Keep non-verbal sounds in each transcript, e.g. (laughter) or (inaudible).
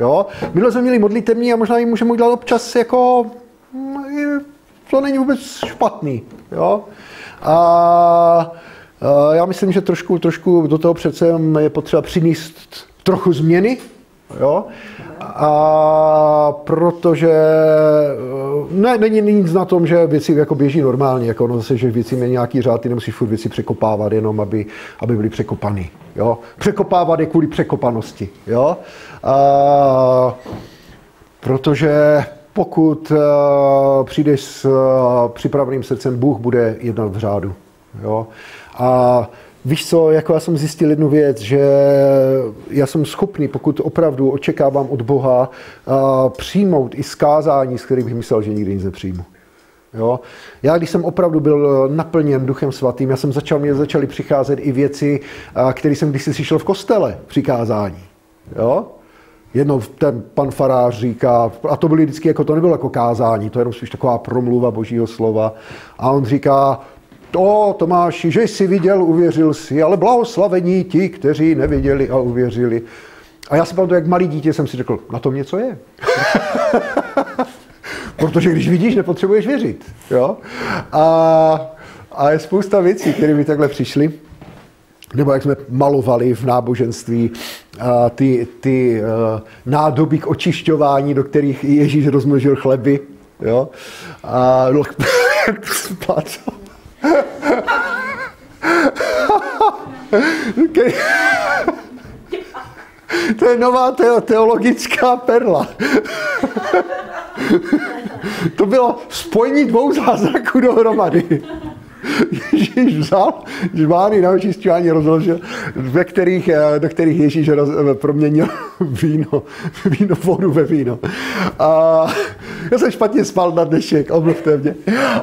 Jo? Minule jsme měli modlitevní a možná ji můžeme udělat občas jako, hm, to není vůbec špatný. Jo? A já myslím, že trošku, trošku do toho přece je potřeba přinést trochu změny, jo? A protože ne, není nic na tom, že věci jako běží normálně, jako ono zase, že věci mění nějaký řád, ty nemusíš furt věci překopávat jenom, aby, aby byly překopany. Jo? Překopávat je kvůli překopanosti. Jo? A, protože pokud uh, přijdeš s uh, připraveným srdcem, Bůh bude jednat v řádu. Jo? A Víš co, jako já jsem zjistil jednu věc, že já jsem schopný, pokud opravdu očekávám od Boha, přijmout i skázání, z kterých bych myslel, že nikdy nic nepřijmu. Jo? Já, když jsem opravdu byl naplněn Duchem Svatým, já jsem začal, mě začaly přicházet i věci, které jsem kdysi slyšel v kostele, přikázání. Jo? Jednou ten pan farář říká, a to byly vždycky, jako to nebylo jako kázání, to je jenom spíš taková promluva božího slova. A on říká, to, Tomáši, že jsi viděl, uvěřil si, ale blahoslavení ti, kteří neviděli a uvěřili. A já si pamatuju, jak malý dítě jsem si řekl, na tom něco je. (laughs) Protože když vidíš, nepotřebuješ věřit. Jo? A, a je spousta věcí, které mi takhle přišly. Nebo jak jsme malovali v náboženství a ty, ty uh, nádoby k očišťování, do kterých Ježíš rozmnožil chleby. Jo? A no, (laughs) to je nová teologická perla. to bylo spojení dvou zázraků dohromady. Ježíš vzal žvány na očišťování rozložil, ve kterých, eh, do kterých Ježíš roz, eh, proměnil (laughs) víno, víno, vodu ve víno. A já jsem špatně spal na dnešek, omluvte mě.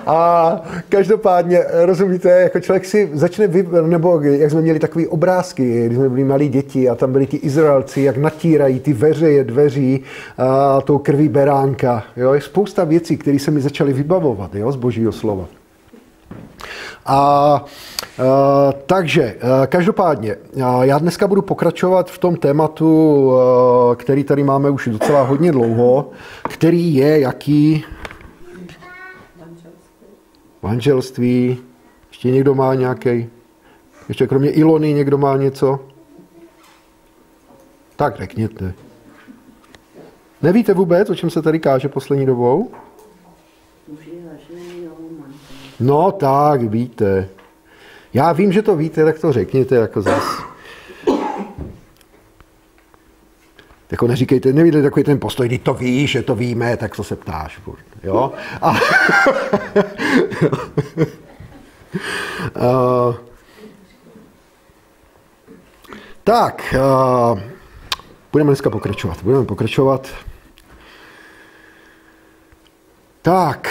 A každopádně, rozumíte, jako člověk si začne, vy, nebo jak jsme měli takové obrázky, když jsme byli malí děti a tam byli ti Izraelci, jak natírají ty veřeje dveří a tou krví beránka. Jo? Je spousta věcí, které se mi začaly vybavovat jo? z božího slova. A Uh, takže, uh, každopádně, uh, já dneska budu pokračovat v tom tématu, který tady máme už docela hodně dlouho, který je jaký? Manželství. Ještě někdo má nějaký? Ještě kromě Ilony někdo má něco? Tak řekněte. Nevíte vůbec, o čem se tady káže poslední dobou? No tak, víte. Já vím, že to víte, tak to řekněte jako zas. Jako neříkejte, nevíte takový ten postoj, když to víš, že to víme, tak co se ptáš. Jo? A, uh, (laughs) tak, uh, budeme dneska pokračovat. Budeme pokračovat. Tak,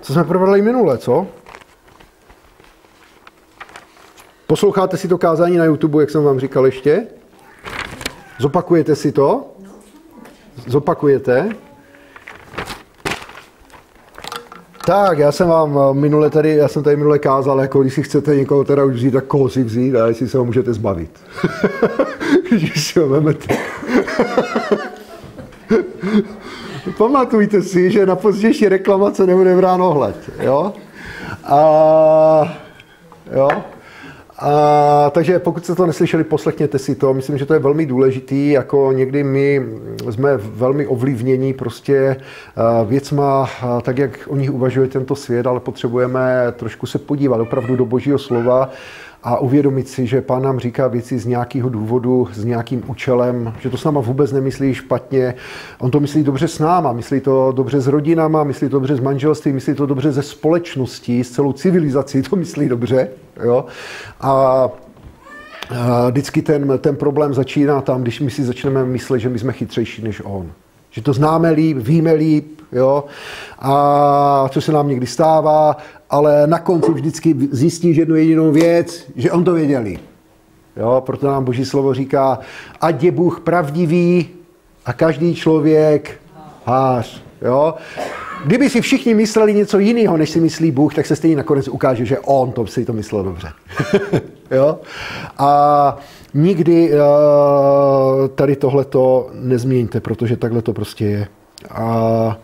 co jsme provedli minule, co? Posloucháte si to kázání na YouTube, jak jsem vám říkal ještě? Zopakujete si to? Zopakujete? Tak, já jsem vám minule tady, já jsem tady minule kázal, jako když si chcete někoho teda už vzít, tak koho si vzít a jestli se ho můžete zbavit. (laughs) když si ho vemete. Pamatujte si, že na pozdější reklamace nebude brán ohled. Jo? A, jo? A, takže pokud jste to neslyšeli, poslechněte si to. Myslím, že to je velmi důležitý. Jako někdy my jsme velmi ovlivnění prostě věcma, tak jak o nich uvažuje tento svět, ale potřebujeme trošku se podívat opravdu do božího slova a uvědomit si, že pán nám říká věci z nějakého důvodu, s nějakým účelem, že to s náma vůbec nemyslí špatně. On to myslí dobře s náma, myslí to dobře s rodinama, myslí to dobře s manželstvím, myslí to dobře ze společností, s celou civilizací to myslí dobře. Jo? A a vždycky ten, ten problém začíná tam, když my si začneme myslet, že my jsme chytřejší než on. Že to známe líp, víme líp, jo? A co se nám někdy stává ale na konci vždycky zjistíš jednu jedinou věc, že on to věděl Jo, proto nám Boží slovo říká, ať je Bůh pravdivý a každý člověk hář. Jo? Kdyby si všichni mysleli něco jiného, než si myslí Bůh, tak se stejně nakonec ukáže, že on to si to myslel dobře. (laughs) jo? A nikdy tady tohleto nezměňte, protože takhle to prostě je. A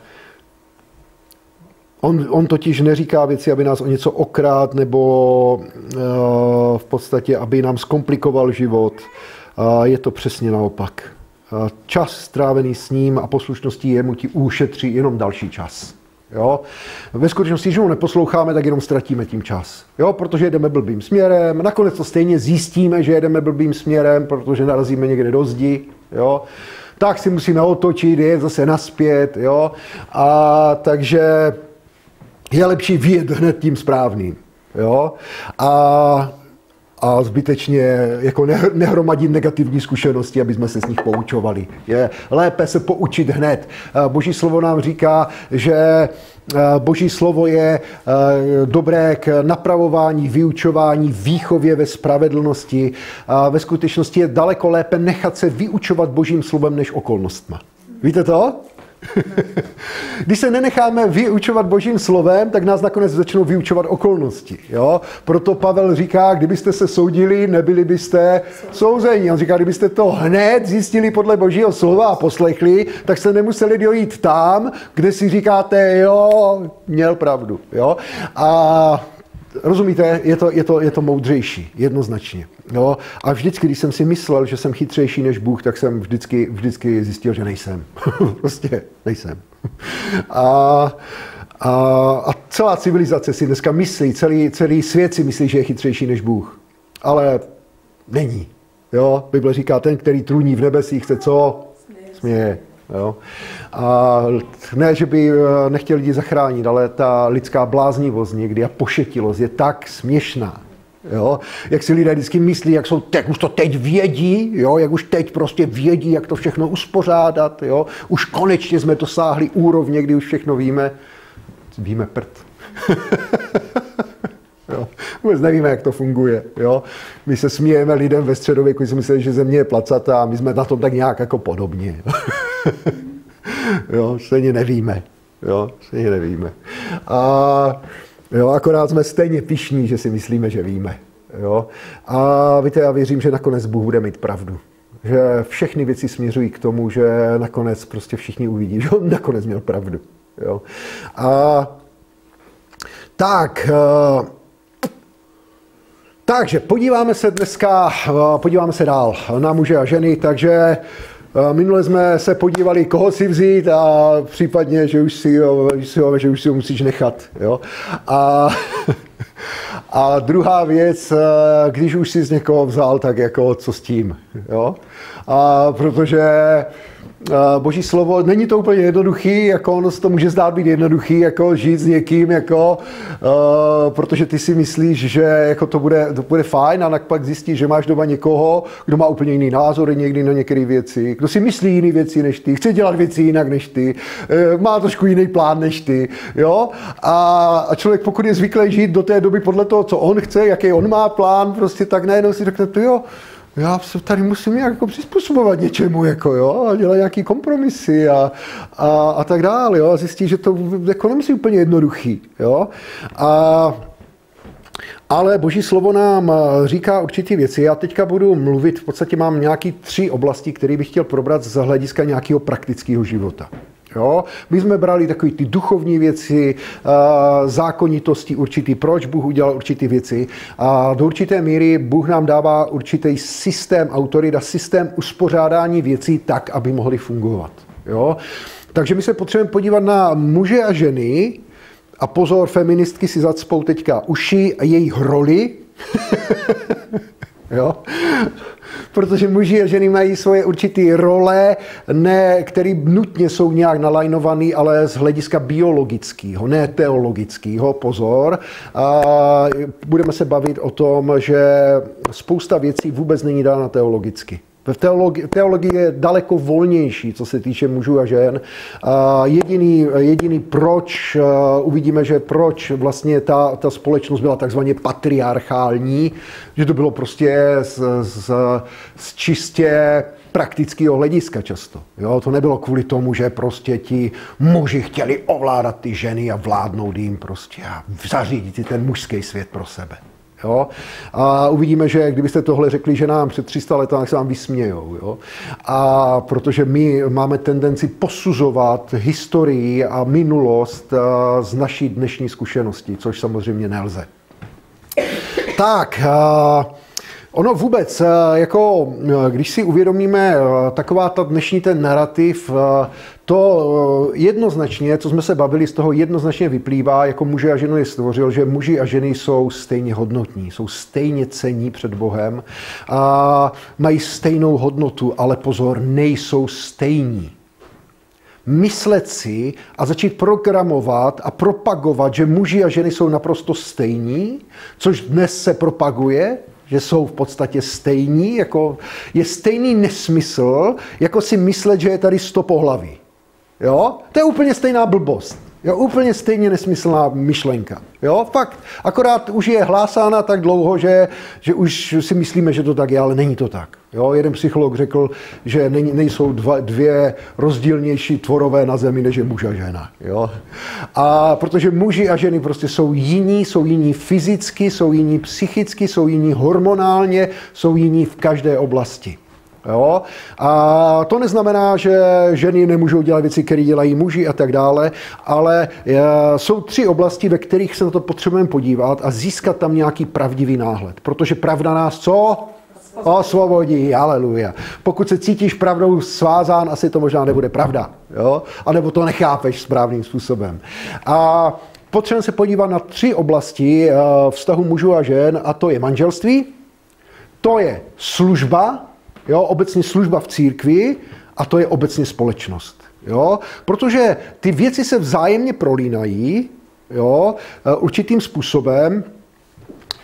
On, on totiž neříká věci, aby nás o něco okrát nebo uh, v podstatě, aby nám zkomplikoval život. Uh, je to přesně naopak. Čas strávený s ním a poslušností jemu ti ušetří jenom další čas. Jo? Ve skutečnosti, když ho neposloucháme, tak jenom ztratíme tím čas. Jo? Protože jedeme blbým směrem, nakonec to stejně zjistíme, že jedeme blbým směrem, protože narazíme někde do zdi. Jo? Tak si musíme otočit, je zase naspět. Jo? A takže je lepší vyjet hned tím správným. Jo? A, a zbytečně jako nehromadit negativní zkušenosti, aby jsme se z nich poučovali. Je lépe se poučit hned. Boží slovo nám říká, že Boží slovo je dobré k napravování, vyučování, výchově ve spravedlnosti. Ve skutečnosti je daleko lépe nechat se vyučovat Božím slovem než okolnostma. Víte to? (laughs) Když se nenecháme vyučovat božím slovem, tak nás nakonec začnou vyučovat okolnosti. Jo? Proto Pavel říká, kdybyste se soudili, nebyli byste souzeni. On říká, kdybyste to hned zjistili podle božího slova a poslechli, tak se nemuseli dojít tam, kde si říkáte, jo, měl pravdu. Jo? A rozumíte, je to, je to, je to moudřejší, jednoznačně. Jo? A vždycky, když jsem si myslel, že jsem chytřejší než Bůh, tak jsem vždycky, vždycky zjistil, že nejsem. (laughs) prostě nejsem. a, a, a celá civilizace si dneska myslí, celý, celý svět si myslí, že je chytřejší než Bůh. Ale není. Jo? Bible říká, ten, který trůní v nebesích, chce co? Směje. Jo? A ne, že by eh, nechtěl lidi zachránit, ale ta lidská bláznivost někdy a pošetilost je tak směšná. Jo? Jak si lidé vždycky myslí, jak, jsou, jak už to teď vědí, jo? jak už teď prostě vědí, jak to všechno uspořádat. Jo? Už konečně jsme dosáhli úrovně, kdy už všechno víme. Víme prd. (laughs) Jo. Vůbec nevíme, jak to funguje. Jo. My se smějeme lidem ve středověku, si mysleli, že země je placatá a my jsme na tom tak nějak jako podobně. (laughs) (laughs) jo, stejně nevíme. Jo, stejně nevíme. A jo, akorát jsme stejně pišní, že si myslíme, že víme. Jo. A víte, já věřím, že nakonec Bůh bude mít pravdu. Že všechny věci směřují k tomu, že nakonec prostě všichni uvidí, (laughs) že on nakonec měl pravdu. Jo. A tak, uh, takže podíváme se dneska, eh, podíváme se dál na muže a ženy, takže eh, Minule jsme se podívali, koho si vzít a případně, že už si ho, že už si ho musíš nechat. Jo? A, (laughs) a druhá věc, eh, když už si z někoho vzal, tak jako co s tím. Jo? A protože Boží slovo, není to úplně jednoduchý, jako ono se to může zdát být jednoduchý, jako žít s někým, jako, uh, protože ty si myslíš, že jako to, bude, to bude fajn a pak zjistíš, že máš doma někoho, kdo má úplně jiný názory někdy na některé věci, kdo si myslí jiné věci než ty, chce dělat věci jinak než ty, uh, má trošku jiný plán než ty, jo, a, a člověk pokud je zvyklý žít do té doby podle toho, co on chce, jaký on má plán, prostě tak najednou si řekne, jo, já se tady musím nějak jako přizpůsobovat něčemu, jako, jo, a dělat nějaký kompromisy a, a, a tak dále, jo, a zjistí, že to jako nemusí úplně jednoduchý, jo, a ale Boží slovo nám říká určitě věci. Já teďka budu mluvit, v podstatě mám nějaký tři oblasti, které bych chtěl probrat z hlediska nějakého praktického života. Jo? My jsme brali takové ty duchovní věci, zákonitosti určitý, proč Bůh udělal určité věci. A do určité míry Bůh nám dává určitý systém autorita, systém uspořádání věcí tak, aby mohly fungovat. Jo? Takže my se potřebujeme podívat na muže a ženy, a pozor, feministky si zacpou teďka uši a jejich roli. (laughs) jo? Protože muži a ženy mají svoje určité role, ne, které nutně jsou nějak nalajnované, ale z hlediska biologického, ne teologického, pozor. A budeme se bavit o tom, že spousta věcí vůbec není dána teologicky. V teologii, je daleko volnější, co se týče mužů a žen. Jediný, jediný proč, uvidíme, že proč vlastně ta, ta společnost byla takzvaně patriarchální, že to bylo prostě z, z, z čistě praktického hlediska často. Jo, to nebylo kvůli tomu, že prostě ti muži chtěli ovládat ty ženy a vládnout jim prostě a zařídit si ten mužský svět pro sebe. Jo? A uvidíme, že kdybyste tohle řekli že nám před 300 lety, tak se vám vysmějou. Jo? A protože my máme tendenci posuzovat historii a minulost z naší dnešní zkušenosti, což samozřejmě nelze. Tak, Ono vůbec, jako když si uvědomíme taková ta dnešní ten narrativ, to jednoznačně, co jsme se bavili, z toho jednoznačně vyplývá, jako muže a ženu je stvořil, že muži a ženy jsou stejně hodnotní, jsou stejně cení před Bohem a mají stejnou hodnotu, ale pozor, nejsou stejní. Myslet si a začít programovat a propagovat, že muži a ženy jsou naprosto stejní, což dnes se propaguje, že jsou v podstatě stejní, jako je stejný nesmysl, jako si myslet, že je tady sto pohlaví. Jo? To je úplně stejná blbost. Jo, úplně stejně nesmyslná myšlenka. Jo, fakt. Akorát už je hlásána tak dlouho, že, že už si myslíme, že to tak je, ale není to tak. Jo, jeden psycholog řekl, že není, nejsou dva, dvě rozdílnější tvorové na zemi, než je muž a žena. Jo? A protože muži a ženy prostě jsou jiní, jsou jiní fyzicky, jsou jiní psychicky, jsou jiní hormonálně, jsou jiní v každé oblasti. Jo? A to neznamená, že ženy nemůžou dělat věci, které dělají muži a tak dále, ale je, jsou tři oblasti, ve kterých se na to potřebujeme podívat a získat tam nějaký pravdivý náhled. Protože pravda nás co? Osvobodí, aleluja. Pokud se cítíš pravdou svázán, asi to možná nebude pravda. Jo? A nebo to nechápeš správným způsobem. A potřebujeme se podívat na tři oblasti eh, vztahu mužů a žen, a to je manželství, to je služba, jo, obecně služba v církvi a to je obecně společnost. Jo? Protože ty věci se vzájemně prolínají jo, e, určitým způsobem,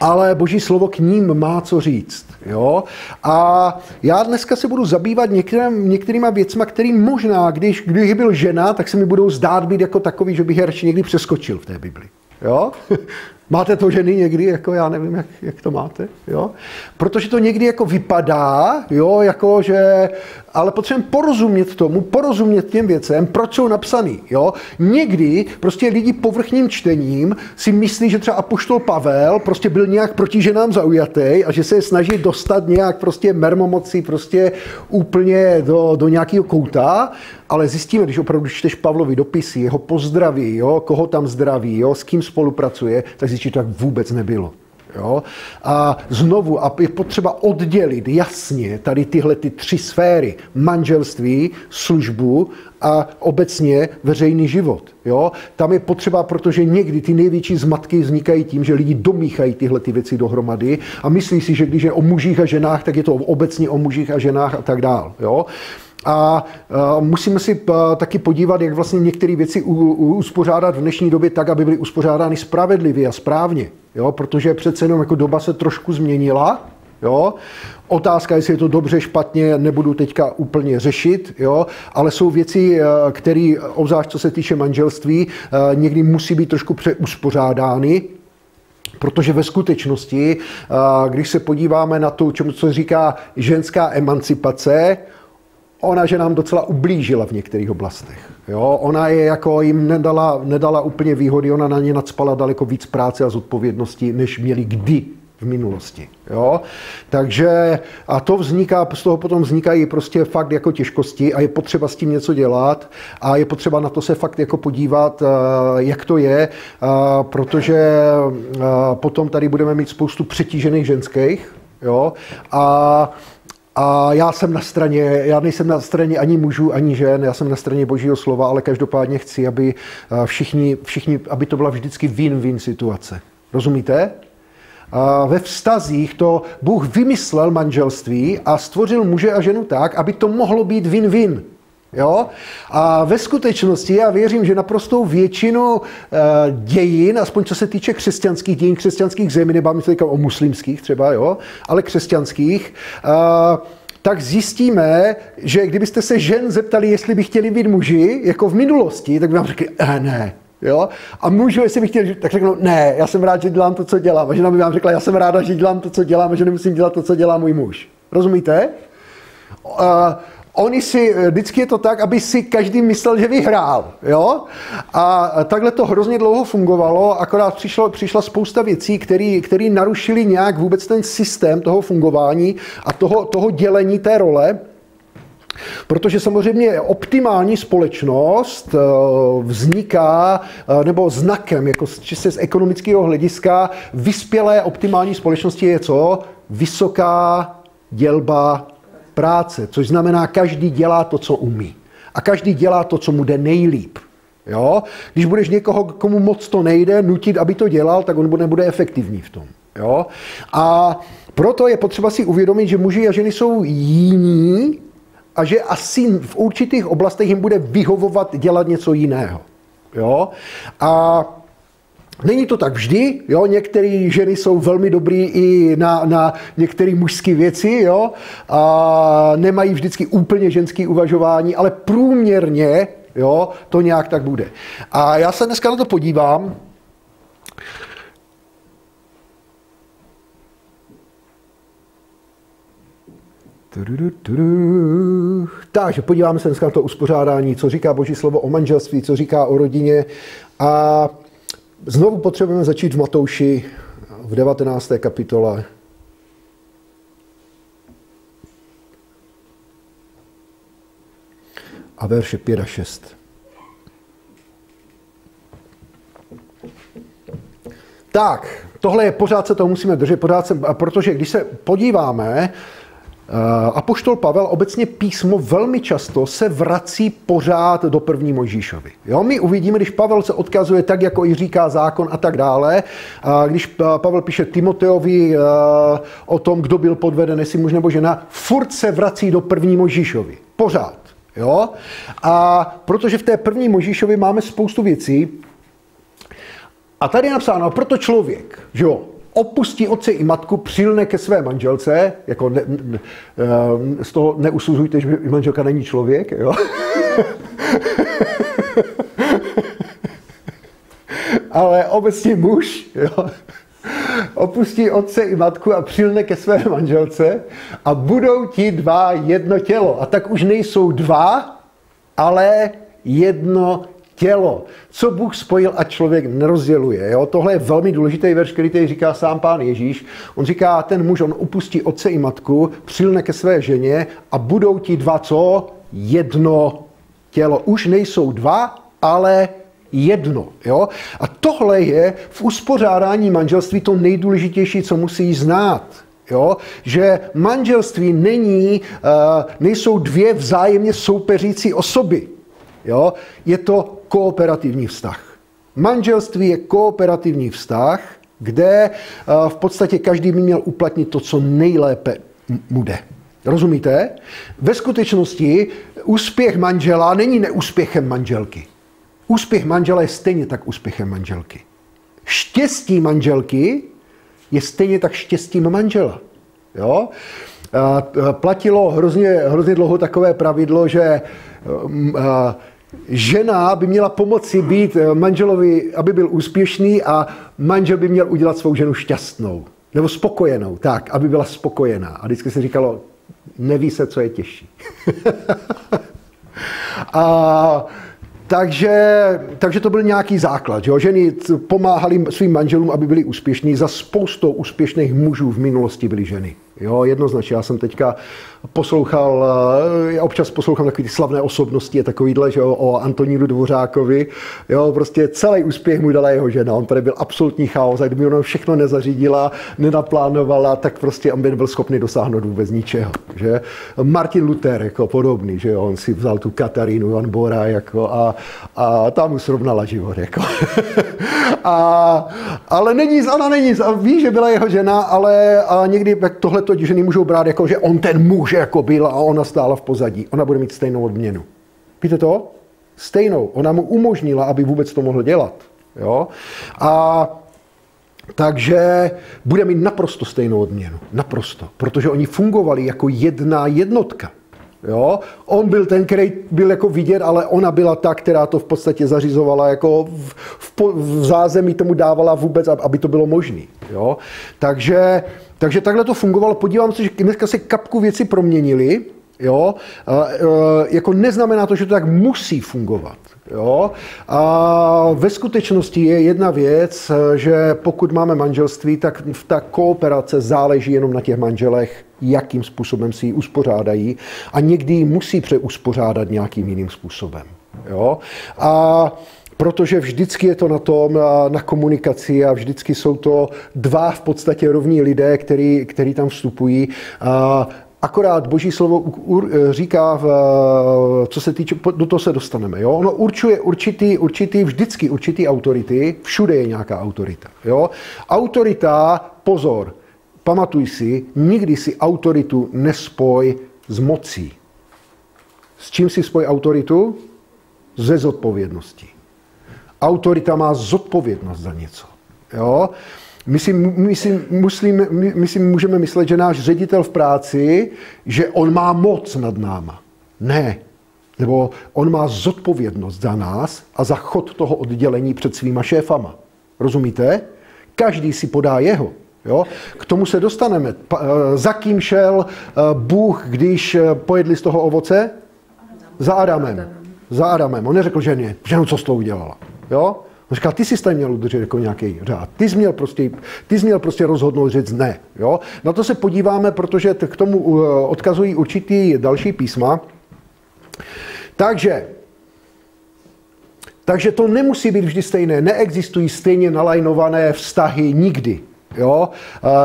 ale boží slovo k ním má co říct. Jo? A já dneska se budu zabývat některým, některýma věcma, který možná, když, když byl žena, tak se mi budou zdát být jako takový, že bych je radši někdy přeskočil v té Bibli. Jo? (laughs) Máte to ženy někdy, jako já nevím, jak, jak to máte, jo? Protože to někdy jako vypadá, jo, jako že, ale potřebujeme porozumět tomu, porozumět těm věcem, proč jsou napsaný, jo? Někdy prostě lidi povrchním čtením si myslí, že třeba Apoštol Pavel prostě byl nějak proti ženám zaujatý a že se je snaží dostat nějak prostě mermomocí prostě úplně do, do nějakého kouta ale zjistíme, když opravdu čteš Pavlovi dopisy, jeho pozdraví, jo, koho tam zdraví, jo, s kým spolupracuje, tak zjistíš, že to tak vůbec nebylo. Jo? A znovu, a je potřeba oddělit jasně tady tyhle ty tři sféry, manželství, službu a obecně veřejný život. Jo? Tam je potřeba, protože někdy ty největší zmatky vznikají tím, že lidi domíchají tyhle ty věci dohromady a myslí si, že když je o mužích a ženách, tak je to obecně o mužích a ženách a tak dál. Jo? A musíme si taky podívat, jak vlastně některé věci uspořádat v dnešní době tak, aby byly uspořádány spravedlivě a správně. Jo? Protože přece jenom jako doba se trošku změnila. Jo? Otázka, jestli je to dobře, špatně, nebudu teďka úplně řešit, jo? ale jsou věci, které, obzvlášť co se týče manželství, někdy musí být trošku přeuspořádány, Protože ve skutečnosti, když se podíváme na to, čemu co říká ženská emancipace, ona, že nám docela ublížila v některých oblastech. Jo? Ona je jako jim nedala, nedala úplně výhody, ona na ně nadspala daleko víc práce a zodpovědnosti, než měli kdy v minulosti. Jo? Takže a to vzniká, z toho potom vznikají prostě fakt jako těžkosti a je potřeba s tím něco dělat a je potřeba na to se fakt jako podívat, eh, jak to je, eh, protože eh, potom tady budeme mít spoustu přetížených ženských, jo? a a já jsem na straně, já nejsem na straně ani mužů, ani žen, já jsem na straně božího slova, ale každopádně chci, aby eh, všichni, všichni aby to byla vždycky win-win situace. Rozumíte? A ve vztazích to Bůh vymyslel manželství a stvořil muže a ženu tak, aby to mohlo být win-win. Jo? A ve skutečnosti já věřím, že naprostou většinu e, dějin, aspoň co se týče křesťanských dějin, křesťanských zemí, nebavím se o muslimských třeba, jo? ale křesťanských, e, tak zjistíme, že kdybyste se žen zeptali, jestli by chtěli být muži, jako v minulosti, tak by vám řekli, eh, ne, Jo? A mužu, jestli bych chtěl, tak řeknu, ne, já jsem rád, že dělám to, co dělám. A žena by vám řekla, já jsem ráda, že dělám to, co dělám, a že nemusím dělat to, co dělá můj muž. Rozumíte? Uh, Oni si, vždycky je to tak, aby si každý myslel, že vyhrál. Jo? A takhle to hrozně dlouho fungovalo, akorát přišlo, přišla spousta věcí, které narušily nějak vůbec ten systém toho fungování a toho, toho dělení té role. Protože samozřejmě optimální společnost eh, vzniká, eh, nebo znakem, jako čistě z ekonomického hlediska, vyspělé optimální společnosti je co? Vysoká dělba práce, což znamená, každý dělá to, co umí. A každý dělá to, co mu jde nejlíp. Jo? Když budeš někoho, komu moc to nejde, nutit, aby to dělal, tak on nebude efektivní v tom. Jo? A proto je potřeba si uvědomit, že muži a ženy jsou jiní a že asi v určitých oblastech jim bude vyhovovat dělat něco jiného. Jo? A Není to tak vždy, jo? některé ženy jsou velmi dobrý i na, na některé mužské věci, jo? A nemají vždycky úplně ženské uvažování, ale průměrně jo? to nějak tak bude. A já se dneska na to podívám. Takže podíváme se dneska na to uspořádání, co říká Boží slovo o manželství, co říká o rodině a Znovu potřebujeme začít v Matouši v 19. kapitole. A verše 5 a 6. Tak, tohle je pořád se to musíme držet, pořád se, protože když se podíváme Apoštol Pavel obecně písmo velmi často se vrací pořád do první Mojžíšovi. Jo, my uvidíme, když Pavel se odkazuje tak, jako i říká zákon a tak dále, když Pavel píše Timoteovi eh, o tom, kdo byl podveden, jestli muž nebo žena, furt se vrací do první Mojžíšovi. Pořád. Jo? A protože v té první Mojžíšovi máme spoustu věcí, a tady je napsáno, proto člověk, že jo, opustí otce i matku, přilne ke své manželce, jako ne, ne, eh, z toho neusuzujte, že manželka není člověk, jo? (laughs) ale obecně muž, jo? opustí otce i matku a přilne ke své manželce a budou ti dva jedno tělo. A tak už nejsou dva, ale jedno tělo. Co Bůh spojil a člověk nerozděluje. Jo? Tohle je velmi důležitý verš, který tady říká sám pán Ježíš. On říká, ten muž, on upustí otce i matku, přilne ke své ženě a budou ti dva co? Jedno tělo. Už nejsou dva, ale jedno. Jo? A tohle je v uspořádání manželství to nejdůležitější, co musí znát. Jo? Že manželství není, uh, nejsou dvě vzájemně soupeřící osoby. Jo? Je to kooperativní vztah. Manželství je kooperativní vztah, kde eh, v podstatě každý by měl uplatnit to, co nejlépe mu jde. Rozumíte? Ve skutečnosti úspěch manžela není neúspěchem manželky. Úspěch manžela je stejně tak úspěchem manželky. Štěstí manželky je stejně tak štěstím manžela. Jo? Platilo hrozně, hrozně dlouho takové pravidlo, že žena by měla pomoci být eh, manželovi, aby byl úspěšný a manžel by měl udělat svou ženu šťastnou. Nebo spokojenou, tak, aby byla spokojená. A vždycky se říkalo, neví se, co je těžší. (laughs) a takže, takže to byl nějaký základ. Že? Ženy pomáhali svým manželům, aby byli úspěšní. Za spoustou úspěšných mužů v minulosti byly ženy. Jo, jednoznačně. Já jsem teďka poslouchal, eh, já občas poslouchám takové ty slavné osobnosti, a takovýhle, že jo, o Antonínu Dvořákovi. Jo, prostě celý úspěch mu dala jeho žena. On tady byl absolutní chaos a kdyby ona všechno nezařídila, nenaplánovala, tak prostě on by nebyl schopný dosáhnout vůbec ničeho. Že? Martin Luther, jako podobný, že jo, on si vzal tu Katarínu Jan Bora jako, a, a tam mu srovnala život. Jako. (laughs) a, ale není, ona není, ví, že byla jeho žena, ale a někdy tohle to ženy můžou brát jako, že on ten muž jako byl a ona stála v pozadí. Ona bude mít stejnou odměnu. Víte to? Stejnou. Ona mu umožnila, aby vůbec to mohl dělat. Jo? A takže bude mít naprosto stejnou odměnu. Naprosto. Protože oni fungovali jako jedna jednotka. Jo? On byl ten, který byl jako vidět, ale ona byla ta, která to v podstatě zařizovala, jako v, v, v zázemí tomu dávala vůbec, aby to bylo možné. Takže takže takhle to fungovalo. Podívám se, že dneska se kapku věci proměnily. Jo? Jako neznamená to, že to tak musí fungovat. Jo? A ve skutečnosti je jedna věc, že pokud máme manželství, tak ta kooperace záleží jenom na těch manželech, jakým způsobem si ji uspořádají a někdy ji musí přeuspořádat nějakým jiným způsobem. Jo? A protože vždycky je to na tom, na komunikaci a vždycky jsou to dva v podstatě rovní lidé, který, který tam vstupují. A Akorát boží slovo říká, co se týče, do toho se dostaneme. Jo? Ono určuje určitý, určitý, vždycky určitý autority, všude je nějaká autorita. Jo? Autorita, pozor, pamatuj si, nikdy si autoritu nespoj s mocí. S čím si spoj autoritu? Ze zodpovědností. Autorita má zodpovědnost za něco. Jo? My si, my, si muslim, my, my si můžeme myslet, že náš ředitel v práci, že on má moc nad náma. Ne. Nebo on má zodpovědnost za nás a za chod toho oddělení před svýma šéfama. Rozumíte? Každý si podá jeho. Jo? K tomu se dostaneme. Pa, eh, za kým šel eh, Bůh, když eh, pojedli z toho ovoce? Za Adamem. Za Adamem. On neřekl ženě, ženu, co s tou udělala. Jo? On říkal, ty jsi tady měl udržet jako nějaký řád. Ty jsi měl prostě, ty jsi měl prostě rozhodnout říct ne. Jo? Na to se podíváme, protože k tomu uh, odkazují určitý další písma. Takže, takže to nemusí být vždy stejné. Neexistují stejně nalajnované vztahy nikdy. Jo?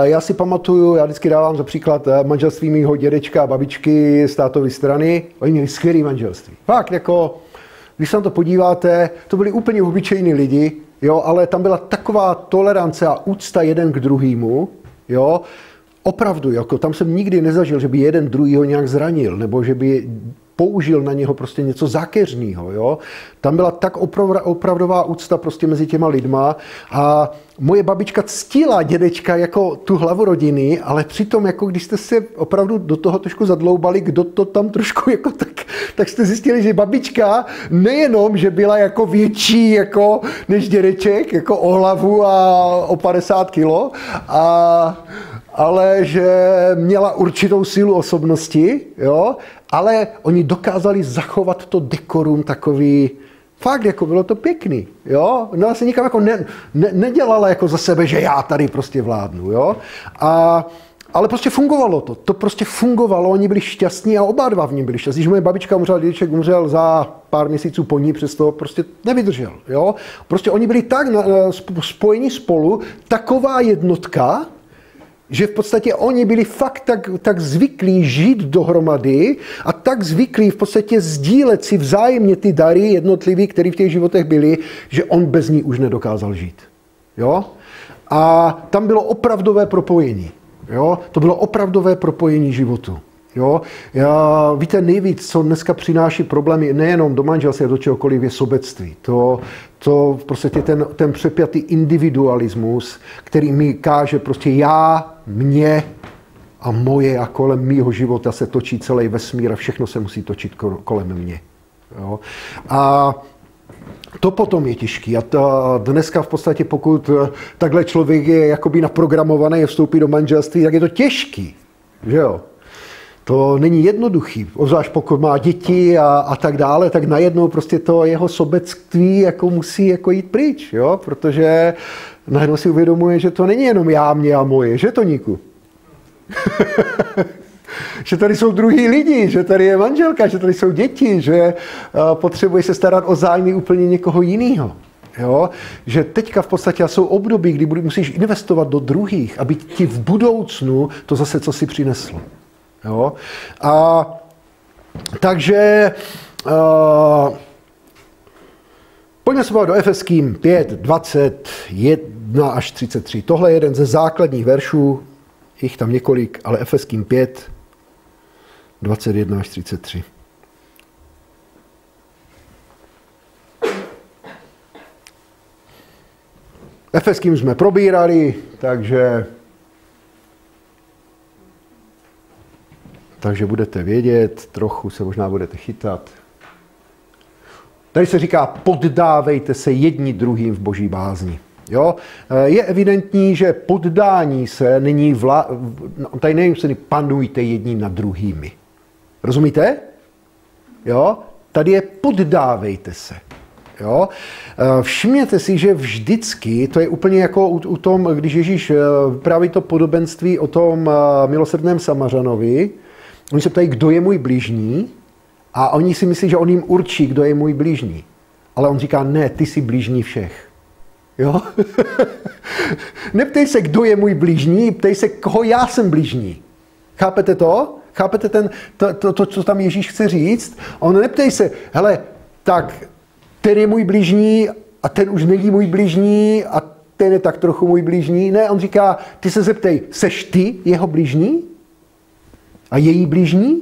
Já si pamatuju, já vždycky dávám za příklad eh, manželství mýho dědečka a babičky z tátovy strany. Oni měli skvělé manželství. Fakt jako když se na to podíváte, to byli úplně obyčejní lidi, jo, ale tam byla taková tolerance a úcta jeden k druhému, jo, opravdu, jako tam jsem nikdy nezažil, že by jeden druhýho nějak zranil, nebo že by použil na něho prostě něco zákeřního. Jo? Tam byla tak opravdová úcta prostě mezi těma lidma a moje babička ctila dědečka jako tu hlavu rodiny, ale přitom, jako když jste se opravdu do toho trošku zadloubali, kdo to tam trošku (laughs) jako tak, tak jste zjistili, že babička nejenom, že byla jako větší jako než dědeček, jako o hlavu a o 50 kilo, a, ale že měla určitou sílu osobnosti, jo, ale oni dokázali zachovat to dekorum takový, fakt, jako bylo to pěkný, jo. No se nikam jako ne, ne, nedělala jako za sebe, že já tady prostě vládnu, jo. A, ale prostě fungovalo to. To prostě fungovalo, oni byli šťastní a oba dva v ní byli šťastní. Když moje babička umřela, dědeček umřel za pár měsíců po ní, přesto prostě nevydržel. Jo? Prostě oni byli tak spojeni spolu, taková jednotka, že v podstatě oni byli fakt tak, tak zvyklí žít dohromady a tak zvyklí v podstatě sdílet si vzájemně ty dary jednotlivý, které v těch životech byly, že on bez ní už nedokázal žít. Jo? A tam bylo opravdové propojení. Jo? To bylo opravdové propojení životu. Jo? Já, víte, nejvíc, co dneska přináší problémy nejenom do manželství, do čehokoliv, je sobectví. To, to prostě ten, ten přepjatý individualismus, který mi káže prostě já, mě a moje a kolem mýho života se točí celý vesmír a všechno se musí točit kolem mě. Jo? A to potom je těžký. A ta, dneska v podstatě, pokud takhle člověk je jakoby naprogramovaný a vstoupí do manželství, tak je to těžký. Že jo? To není jednoduchý, obzvlášť pokud má děti a, a tak dále, tak najednou prostě to jeho sobectví jako musí jako jít pryč, jo? protože najednou si uvědomuje, že to není jenom já, mě a moje, že to Niku? (laughs) že tady jsou druhý lidi, že tady je manželka, že tady jsou děti, že potřebuje se starat o zájmy úplně někoho jiného. Jo? Že teďka v podstatě jsou období, kdy musíš investovat do druhých, aby ti v budoucnu to zase co si přineslo. Jo? A takže uh, pojďme se do Efeským 5, 21 až 33. Tohle je jeden ze základních veršů, jich tam několik, ale Efeským 5, 21 až 33. Efeským jsme probírali, takže takže budete vědět, trochu se možná budete chytat. Tady se říká, poddávejte se jedni druhým v boží bázni. Jo? Je evidentní, že poddání se není vla... No, tady nevím, se panujte jedni nad druhými. Rozumíte? Jo? Tady je poddávejte se. Jo? Eh, všimněte si, že vždycky, to je úplně jako u, u tom, když Ježíš eh, právě to podobenství o tom eh, milosrdném Samařanovi, oni se ptají, kdo je můj blížní, a oni si myslí, že on jim určí, kdo je můj blížní. Ale on říká, ne, ty jsi blížní všech. Jo? (laughs) Neptej se, kdo je můj blížní, ptej se, koho já jsem blížní. Chápete to? Chápete ten, to, to, to, co tam Ježíš chce říct? On neptej se, hele, tak ten je můj blížní a ten už není můj blížní a ten je tak trochu můj blížní. Ne, on říká, ty se zeptej, seš ty jeho blížní? A její blížní?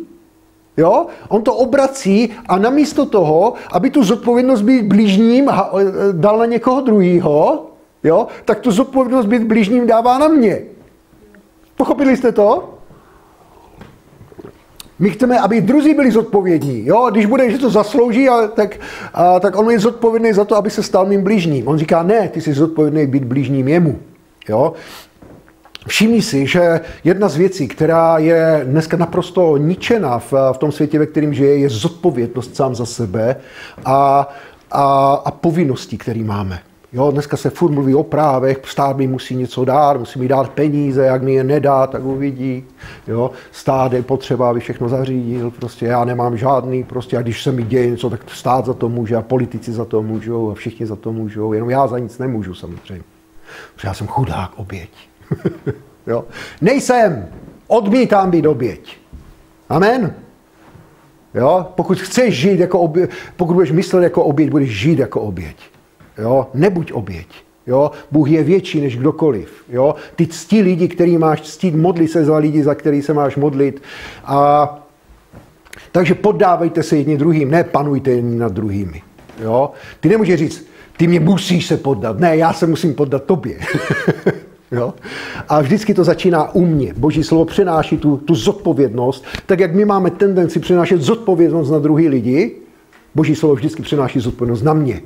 Jo? On to obrací a namísto toho, aby tu zodpovědnost být blížním e, dal na někoho druhého, jo? tak tu zodpovědnost být blížním dává na mě. Pochopili jste to? My chceme, aby druzí byli zodpovědní. Jo? Když bude, že to zaslouží, a, tak, a, tak on je zodpovědný za to, aby se stal mým blížním. On říká, ne, ty jsi zodpovědný být blížním jemu. Jo? Všimni si, že jedna z věcí, která je dneska naprosto ničena v, v tom světě, ve kterém žije, je zodpovědnost sám za sebe a, a, a povinnosti, které máme. Jo, dneska se furt mluví o právech, stát mi musí něco dát, musí mi dát peníze, jak mi je nedá, tak uvidí. Jo, stát je potřeba, aby všechno zařídil, prostě já nemám žádný, prostě a když se mi děje něco, tak stát za to může a politici za to můžou a všichni za to můžou, jenom já za nic nemůžu samozřejmě. Protože já jsem chudák oběť. (laughs) jo. Nejsem, odmítám být oběť. Amen. Jo? Pokud chceš žít jako oběť, pokud budeš myslet jako oběť, budeš žít jako oběť. Jo? Nebuď oběť. Jo? Bůh je větší než kdokoliv. Jo? Ty ctí lidi, který máš ctít, modli se za lidi, za který se máš modlit. A, takže poddávejte se jedni druhým, ne panujte jedni nad druhými. Jo? Ty nemůžeš říct, ty mě musíš se poddat. Ne, já se musím poddat tobě. (laughs) Jo? A vždycky to začíná u mě. Boží slovo přenáší tu, tu zodpovědnost, tak jak my máme tendenci přenášet zodpovědnost na druhý lidi, Boží slovo vždycky přenáší zodpovědnost na mě.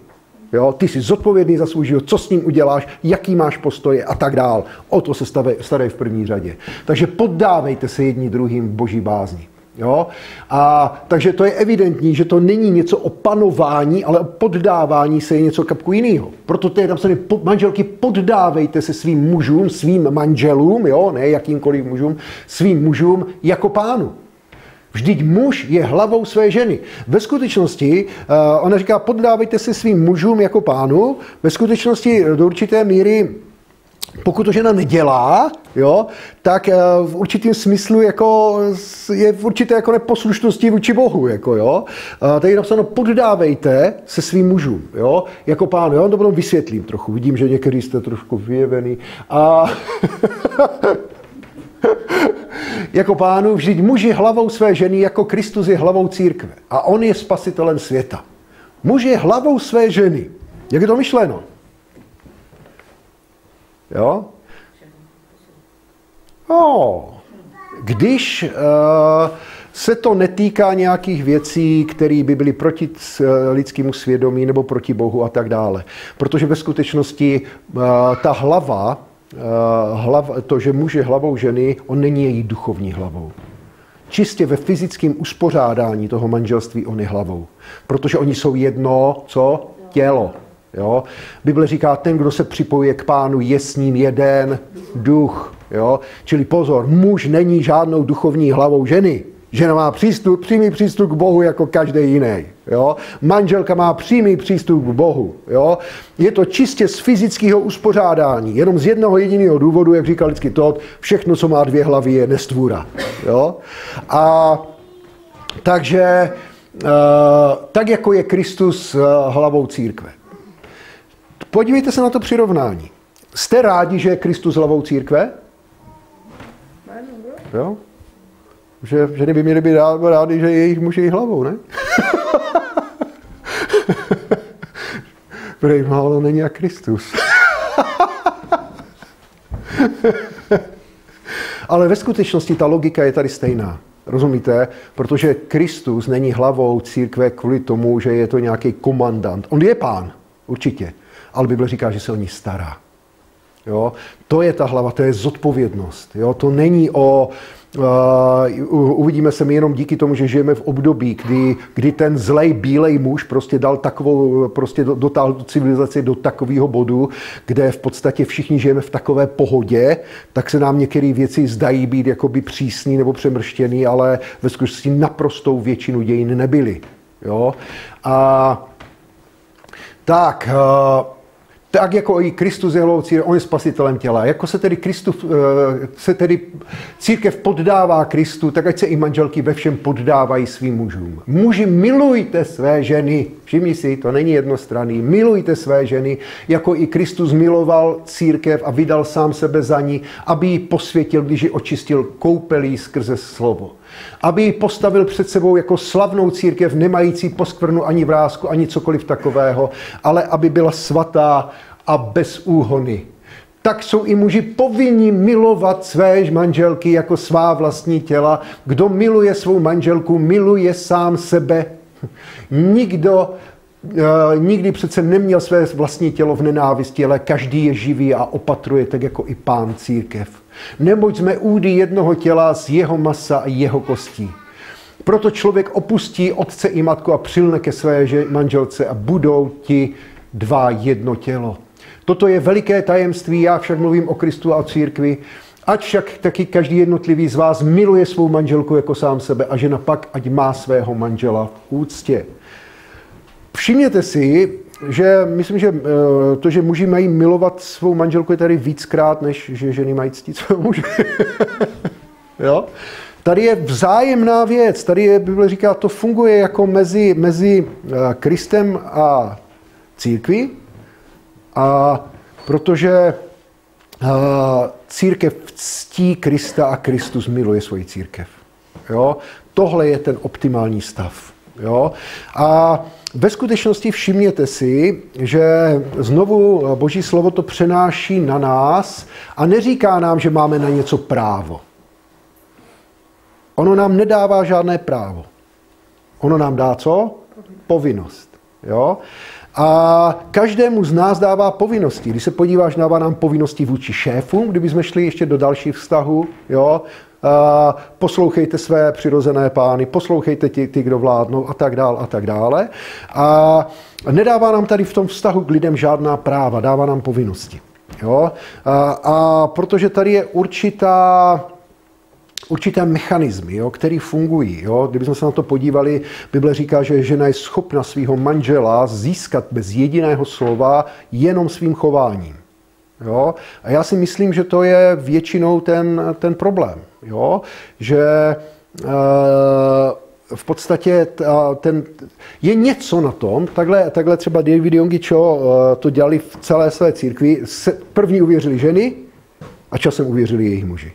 Jo? Ty jsi zodpovědný za svůj život, co s ním uděláš, jaký máš postoje a tak dál. O to se starej v první řadě. Takže poddávejte se jedni druhým v boží bázni. Jo? A, takže to je evidentní, že to není něco o panování, ale o poddávání se je něco kapku jiného. Proto to je tam se manželky poddávejte se svým mužům, svým manželům, jo? ne jakýmkoliv mužům, svým mužům jako pánu. Vždyť muž je hlavou své ženy. Ve skutečnosti, uh, ona říká, poddávejte se svým mužům jako pánu. Ve skutečnosti do určité míry pokud to žena nedělá, jo, tak eh, v určitém smyslu jako je v určité jako neposlušnosti vůči Bohu. Jako, jo. Tady je napsáno, poddávejte se svým mužům, jo, jako pán. Jo, to potom vysvětlím trochu. Vidím, že některý jste trošku vyjevený. A (laughs) jako pánu, vždyť muž je hlavou své ženy, jako Kristus je hlavou církve. A on je spasitelem světa. Muž je hlavou své ženy. Jak je to myšleno? Jo? No, když uh, se to netýká nějakých věcí, které by byly proti eh, lidskému svědomí nebo proti Bohu a tak dále. Protože ve skutečnosti uh, ta hlava, uh, hlav, to, že muž je hlavou ženy, on není její duchovní hlavou. Čistě ve fyzickém uspořádání toho manželství on je hlavou. Protože oni jsou jedno, co? Tělo. Jo? Bible říká, ten, kdo se připojuje k pánu, je s ním jeden duch. Jo? Čili pozor, muž není žádnou duchovní hlavou ženy. Žena má přístup, přímý přístup k Bohu jako každý jiný. Jo? Manželka má přímý přístup k Bohu. Jo? Je to čistě z fyzického uspořádání. Jenom z jednoho jediného důvodu, jak říkal vždycky Todd, všechno, co má dvě hlavy, je nestvůra. Jo? A takže uh, tak, jako je Kristus uh, hlavou církve. Podívejte se na to přirovnání. Jste rádi, že je Kristus hlavou církve? Jo? Že ženy by měly být rádi, že je jejich muž jejich hlavou, ne? (laughs) Prej málo není jak Kristus. (laughs) Ale ve skutečnosti ta logika je tady stejná. Rozumíte? Protože Kristus není hlavou církve kvůli tomu, že je to nějaký komandant. On je pán, určitě ale Bible říká, že se o ní stará. Jo? To je ta hlava, to je zodpovědnost. Jo? To není o, Uh, uvidíme se my jenom díky tomu, že žijeme v období, kdy, kdy ten zlej bílej muž prostě dal takovou, prostě dotáhl tu civilizaci do takového bodu, kde v podstatě všichni žijeme v takové pohodě, tak se nám některé věci zdají být jakoby přísný nebo přemrštěný, ale ve skutečnosti naprostou většinu dějin nebyly. Jo? A tak, uh, tak jako i Kristus je hlavou církev, on je spasitelem těla. Jako se tedy, Kristu, eh, se tedy církev poddává Kristu, tak ať se i manželky ve všem poddávají svým mužům. Muži, milujte své ženy. Všimni si, to není jednostranný. Milujte své ženy, jako i Kristus miloval církev a vydal sám sebe za ní, aby ji posvětil, když ji očistil koupelí skrze slovo aby ji postavil před sebou jako slavnou církev, nemající poskvrnu ani vrázku, ani cokoliv takového, ale aby byla svatá a bez úhony. Tak jsou i muži povinni milovat své manželky jako svá vlastní těla. Kdo miluje svou manželku, miluje sám sebe. (laughs) Nikdo nikdy přece neměl své vlastní tělo v nenávisti, ale každý je živý a opatruje tak jako i pán církev. Neboť jsme údy jednoho těla z jeho masa a jeho kostí. Proto člověk opustí otce i matku a přilne ke své manželce a budou ti dva jedno tělo. Toto je veliké tajemství, já však mluvím o Kristu a o církvi, ať však taky každý jednotlivý z vás miluje svou manželku jako sám sebe a žena pak, ať má svého manžela v úctě. Všimněte si, že myslím, že eh, to, že muži mají milovat svou manželku, je tady víckrát, než že ženy mají ctít svou muže. (laughs) jo? Tady je vzájemná věc. Tady je, Bible říká, to funguje jako mezi, mezi eh, Kristem a církví. A protože eh, církev ctí Krista a Kristus miluje svoji církev. Jo? Tohle je ten optimální stav. Jo? A ve skutečnosti všimněte si, že znovu Boží slovo to přenáší na nás a neříká nám, že máme na něco právo. Ono nám nedává žádné právo. Ono nám dá co? Povinnost. Jo? A každému z nás dává povinnosti. Když se podíváš, dává nám povinnosti vůči šéfům, kdybychom šli ještě do dalších vztahů, jo? Poslouchejte své přirozené pány, poslouchejte ty, ty, kdo vládnou a tak dále a tak dále. A nedává nám tady v tom vztahu k lidem žádná práva, dává nám povinnosti. Jo? A, a protože tady je určitá určité mechanismy, jo, které fungují. Jo. Kdybychom se na to podívali, Bible říká, že žena je schopna svého manžela získat bez jediného slova jenom svým chováním. Jo? A já si myslím, že to je většinou ten, ten problém. Jo? Že uh, v podstatě ten, je něco na tom, takhle, takhle třeba David Jongičo uh, to dělali v celé své církvi, se, první uvěřili ženy a časem uvěřili jejich muži.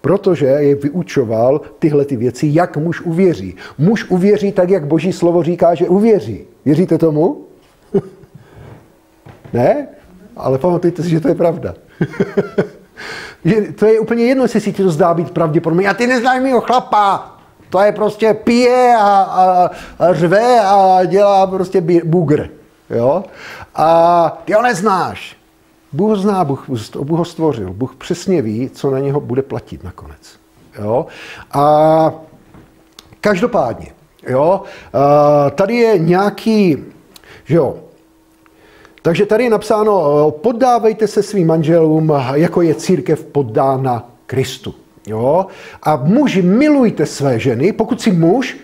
Protože je vyučoval tyhle ty věci, jak muž uvěří. Muž uvěří tak, jak boží slovo říká, že uvěří. Věříte tomu? (laughs) ne? Ale pamatujte si, že to je pravda. (laughs) že to je úplně jedno, jestli si ti to zdá být pravděpodobně. A ty neznáš mého chlapa. To je prostě pije a, a, a řve a dělá prostě bugr. Jo? A ty ho neznáš. Bůh zná, Bůh, Bůh ho stvořil. Bůh přesně ví, co na něho bude platit nakonec. Jo? A každopádně, jo, a tady je nějaký, že jo, takže tady je napsáno, poddávejte se svým manželům, jako je církev poddána Kristu. Jo? A muži, milujte své ženy. Pokud jsi muž,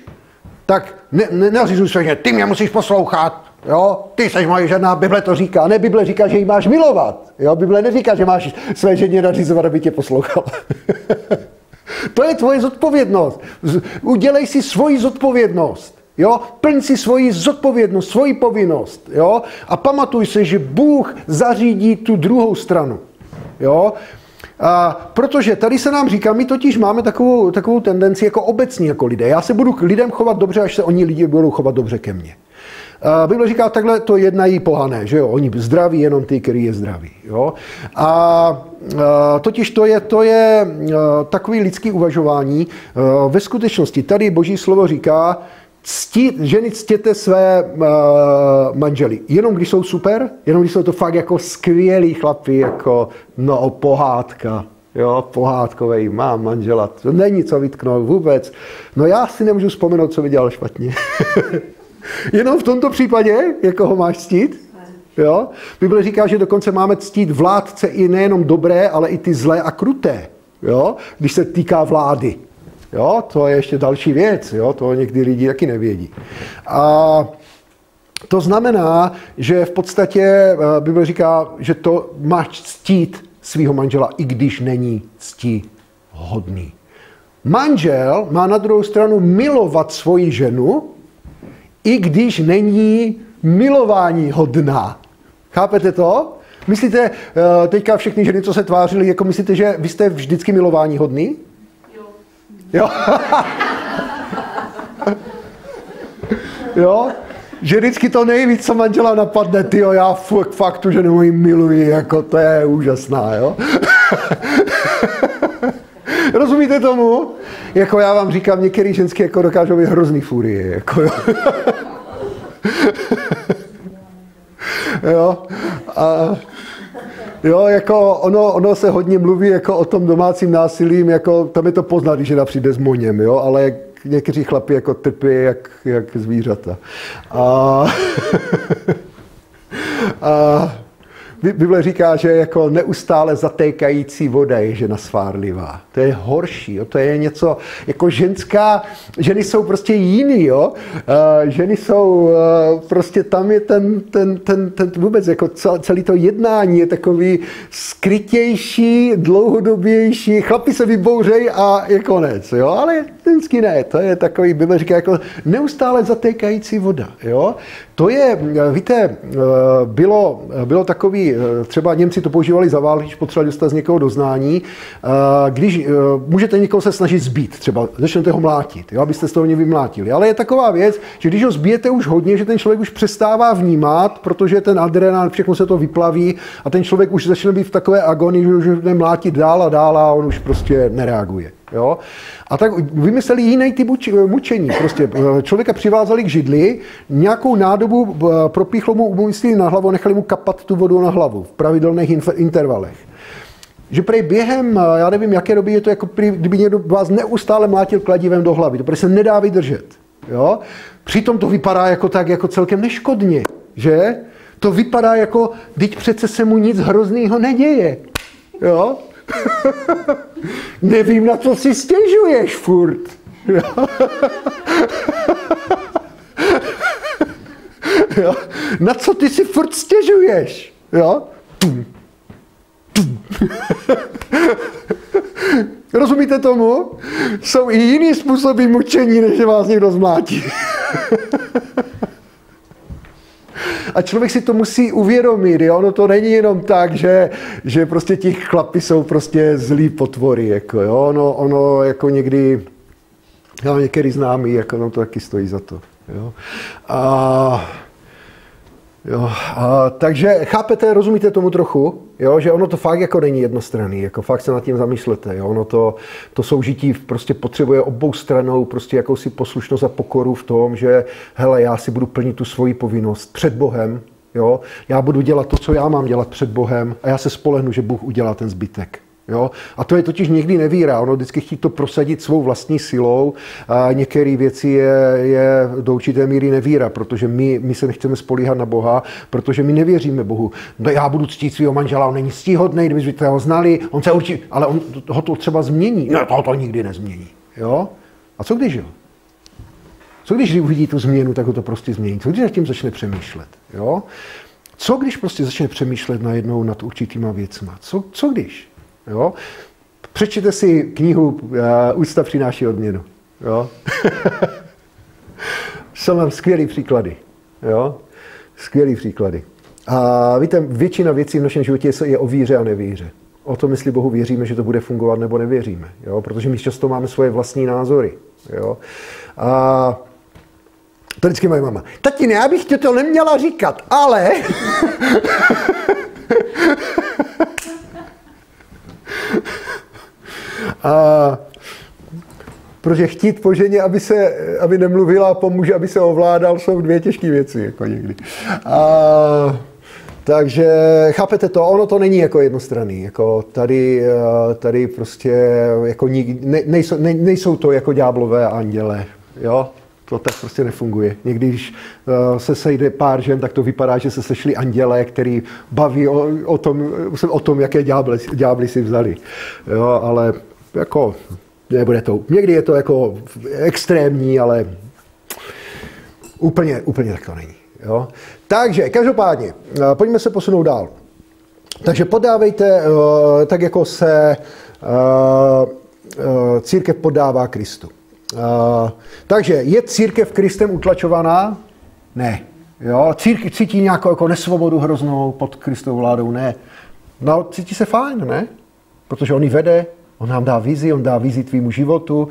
tak ne, ne, své ty mě musíš poslouchat. Jo? Ty jsi moje žena, Bible to říká. Ne, Bible říká, že ji máš milovat. Jo? Bible neříká, že máš své ženě nařizovat, aby tě poslouchal. (laughs) to je tvoje zodpovědnost. Udělej si svoji zodpovědnost. Jo? Plň si svoji zodpovědnost, svoji povinnost. Jo? A pamatuj se, že Bůh zařídí tu druhou stranu. Jo? A protože tady se nám říká, my totiž máme takovou, takovou tendenci jako obecní jako lidé. Já se budu k lidem chovat dobře, až se oni lidi budou chovat dobře ke mně. A Bible říká, takhle to jednají pohané, že jo, oni zdraví jenom ty, který je zdravý, jo. A, a totiž to je, to je takový lidský uvažování. A, ve skutečnosti tady Boží slovo říká, ctít, ženy ctěte své uh, manžely. Jenom když jsou super, jenom když jsou to fakt jako skvělí chlapi, jako no pohádka. jo, pohádkovej, mám manžela, to není co vytknout vůbec. No já si nemůžu vzpomenout, co vydělal špatně. (laughs) Jenom v tomto případě, jako ho máš ctít? Jo? Bible říká, že dokonce máme ctít vládce i nejenom dobré, ale i ty zlé a kruté. Jo? Když se týká vlády. Jo? To je ještě další věc. Jo? To někdy lidi taky nevědí. A to znamená, že v podstatě eh, Bible říká, že to máš ctít svého manžela, i když není ctí hodný. Manžel má na druhou stranu milovat svoji ženu, i když není milování hodná. Chápete to? Myslíte, eh, teďka všechny ženy, co se tvářily, jako myslíte, že vy jste vždycky milování hodný? Jo. Jo? jo? Že vždycky to nejvíc, co manžela napadne, ty já fakt, fakt tu ženu miluji, jako to je úžasná, jo? (laughs) Rozumíte tomu? Jako já vám říkám, některý ženský jako dokážou být hrozný furie, jako jo. (laughs) jo. A, jo, jako ono, ono se hodně mluví jako o tom domácím násilím, jako tam je to poznat, když je přijde s moněm, jo, ale někteří chlapi jako trpí jak, jak zvířata. A, (laughs) a Bible říká, že jako neustále zatékající voda je žena svárlivá. To je horší, jo? to je něco, jako ženská, ženy jsou prostě jiný, jo? Uh, ženy jsou, uh, prostě tam je ten, ten, ten, ten vůbec, jako celý to jednání je takový skrytější, dlouhodobější, chlapi se vybouřej a je konec, jo? Ale vždycky ne, to je takový, Bible říká, jako neustále zatékající voda, jo? To je, víte, bylo, bylo takový, třeba Němci to používali za války, když potřebovali dostat z někoho doznání, když můžete někoho se snažit zbít, třeba začnete ho mlátit, jo, abyste z toho mě vymlátili. Ale je taková věc, že když ho zbijete už hodně, že ten člověk už přestává vnímat, protože ten adrenál, všechno se to vyplaví a ten člověk už začne být v takové agonii, že už bude mlátit dál a dál a on už prostě nereaguje. Jo? A tak vymysleli jiný typ mučení. Prostě eh, člověka přivázali k židli, nějakou nádobu eh, propíchlo mu umyslí na hlavu, nechali mu kapat tu vodu na hlavu v pravidelných intervalech. Že prej během, eh, já nevím, jaké doby je to, jako prý, kdyby někdo vás neustále mlátil kladivem do hlavy. To se nedá vydržet. Jo? Přitom to vypadá jako tak, jako celkem neškodně, že? To vypadá jako, teď přece se mu nic hroznýho neděje. Jo? (laughs) Nevím, na co si stěžuješ furt. (laughs) jo? Na co ty si furt stěžuješ? Jo? Tum. Tum. (laughs) Rozumíte tomu? Jsou i jiný způsoby mučení, než vás někdo zmlátí. A člověk si to musí uvědomit. Jo? Ono to není jenom tak, že, že prostě ti chlapi jsou prostě zlí potvory. Jako, jo? Ono, ono jako někdy, já některý známý, jako nám to taky stojí za to. Jo? A Jo, a, takže chápete, rozumíte tomu trochu, jo, že ono to fakt jako není jednostranný, jako fakt se nad tím zamýšlete, jo, ono to, to soužití prostě potřebuje obou stranou prostě jakousi poslušnost a pokoru v tom, že hele, já si budu plnit tu svoji povinnost před Bohem, jo, já budu dělat to, co já mám dělat před Bohem a já se spolehnu, že Bůh udělá ten zbytek. Jo? A to je totiž někdy nevíra. Ono vždycky chtít to prosadit svou vlastní silou. A některé věci je, je do určité míry nevíra, protože my, my se nechceme spolíhat na Boha, protože my nevěříme Bohu. No já budu ctít svého manžela, on není ctíhodný, kdybyste ho znali, on se určitě, ale on ho to třeba změní. No to, to nikdy nezmění. Jo? A co když jo? Co když uvidí tu změnu, tak ho to prostě změní? Co když nad tím začne přemýšlet? Jo? Co když prostě začne přemýšlet najednou nad určitýma věcma? Co, co když? Jo? Přečtěte si knihu uh, Úcta přináší odměnu. Jo? (laughs) Jsou tam skvělé příklady. Jo? Skvělé příklady. A víte, většina věcí v našem životě je o víře a nevíře. O tom, jestli Bohu věříme, že to bude fungovat, nebo nevěříme. Jo? Protože my často máme svoje vlastní názory. Jo? A to vždycky moje mama. Tatine, já bych tě to neměla říkat, ale... (laughs) A protože chtít po ženě, aby, se, aby nemluvila pomůže, aby se ovládal, jsou dvě těžké věci, jako někdy. A, Takže chápete to, ono to není jako jednostranný. Jako tady, eh, tady prostě jako ne, nejsou, ne, nejsou to jako ďáblové anděle. Jo? To tak prostě nefunguje. Někdy, když uh, se sejde pár žen, tak to vypadá, že se sešli anděle, který baví o, o, tom, o tom, jaké ďábly, si vzali. Jo, ale jako nebude to. Někdy je to jako extrémní, ale úplně, úplně tak to není. Jo? Takže, každopádně, uh, pojďme se posunout dál. Takže podávejte, uh, tak jako se církev podává Kristu. Uh, takže je církev Kristem utlačovaná? Ne. Jo, církev cítí nějakou jako nesvobodu hroznou pod Kristovou vládou? Ne. No, cítí se fajn, ne? Protože on ji vede, on nám dá vizi, on dá vizi tvýmu životu. Uh,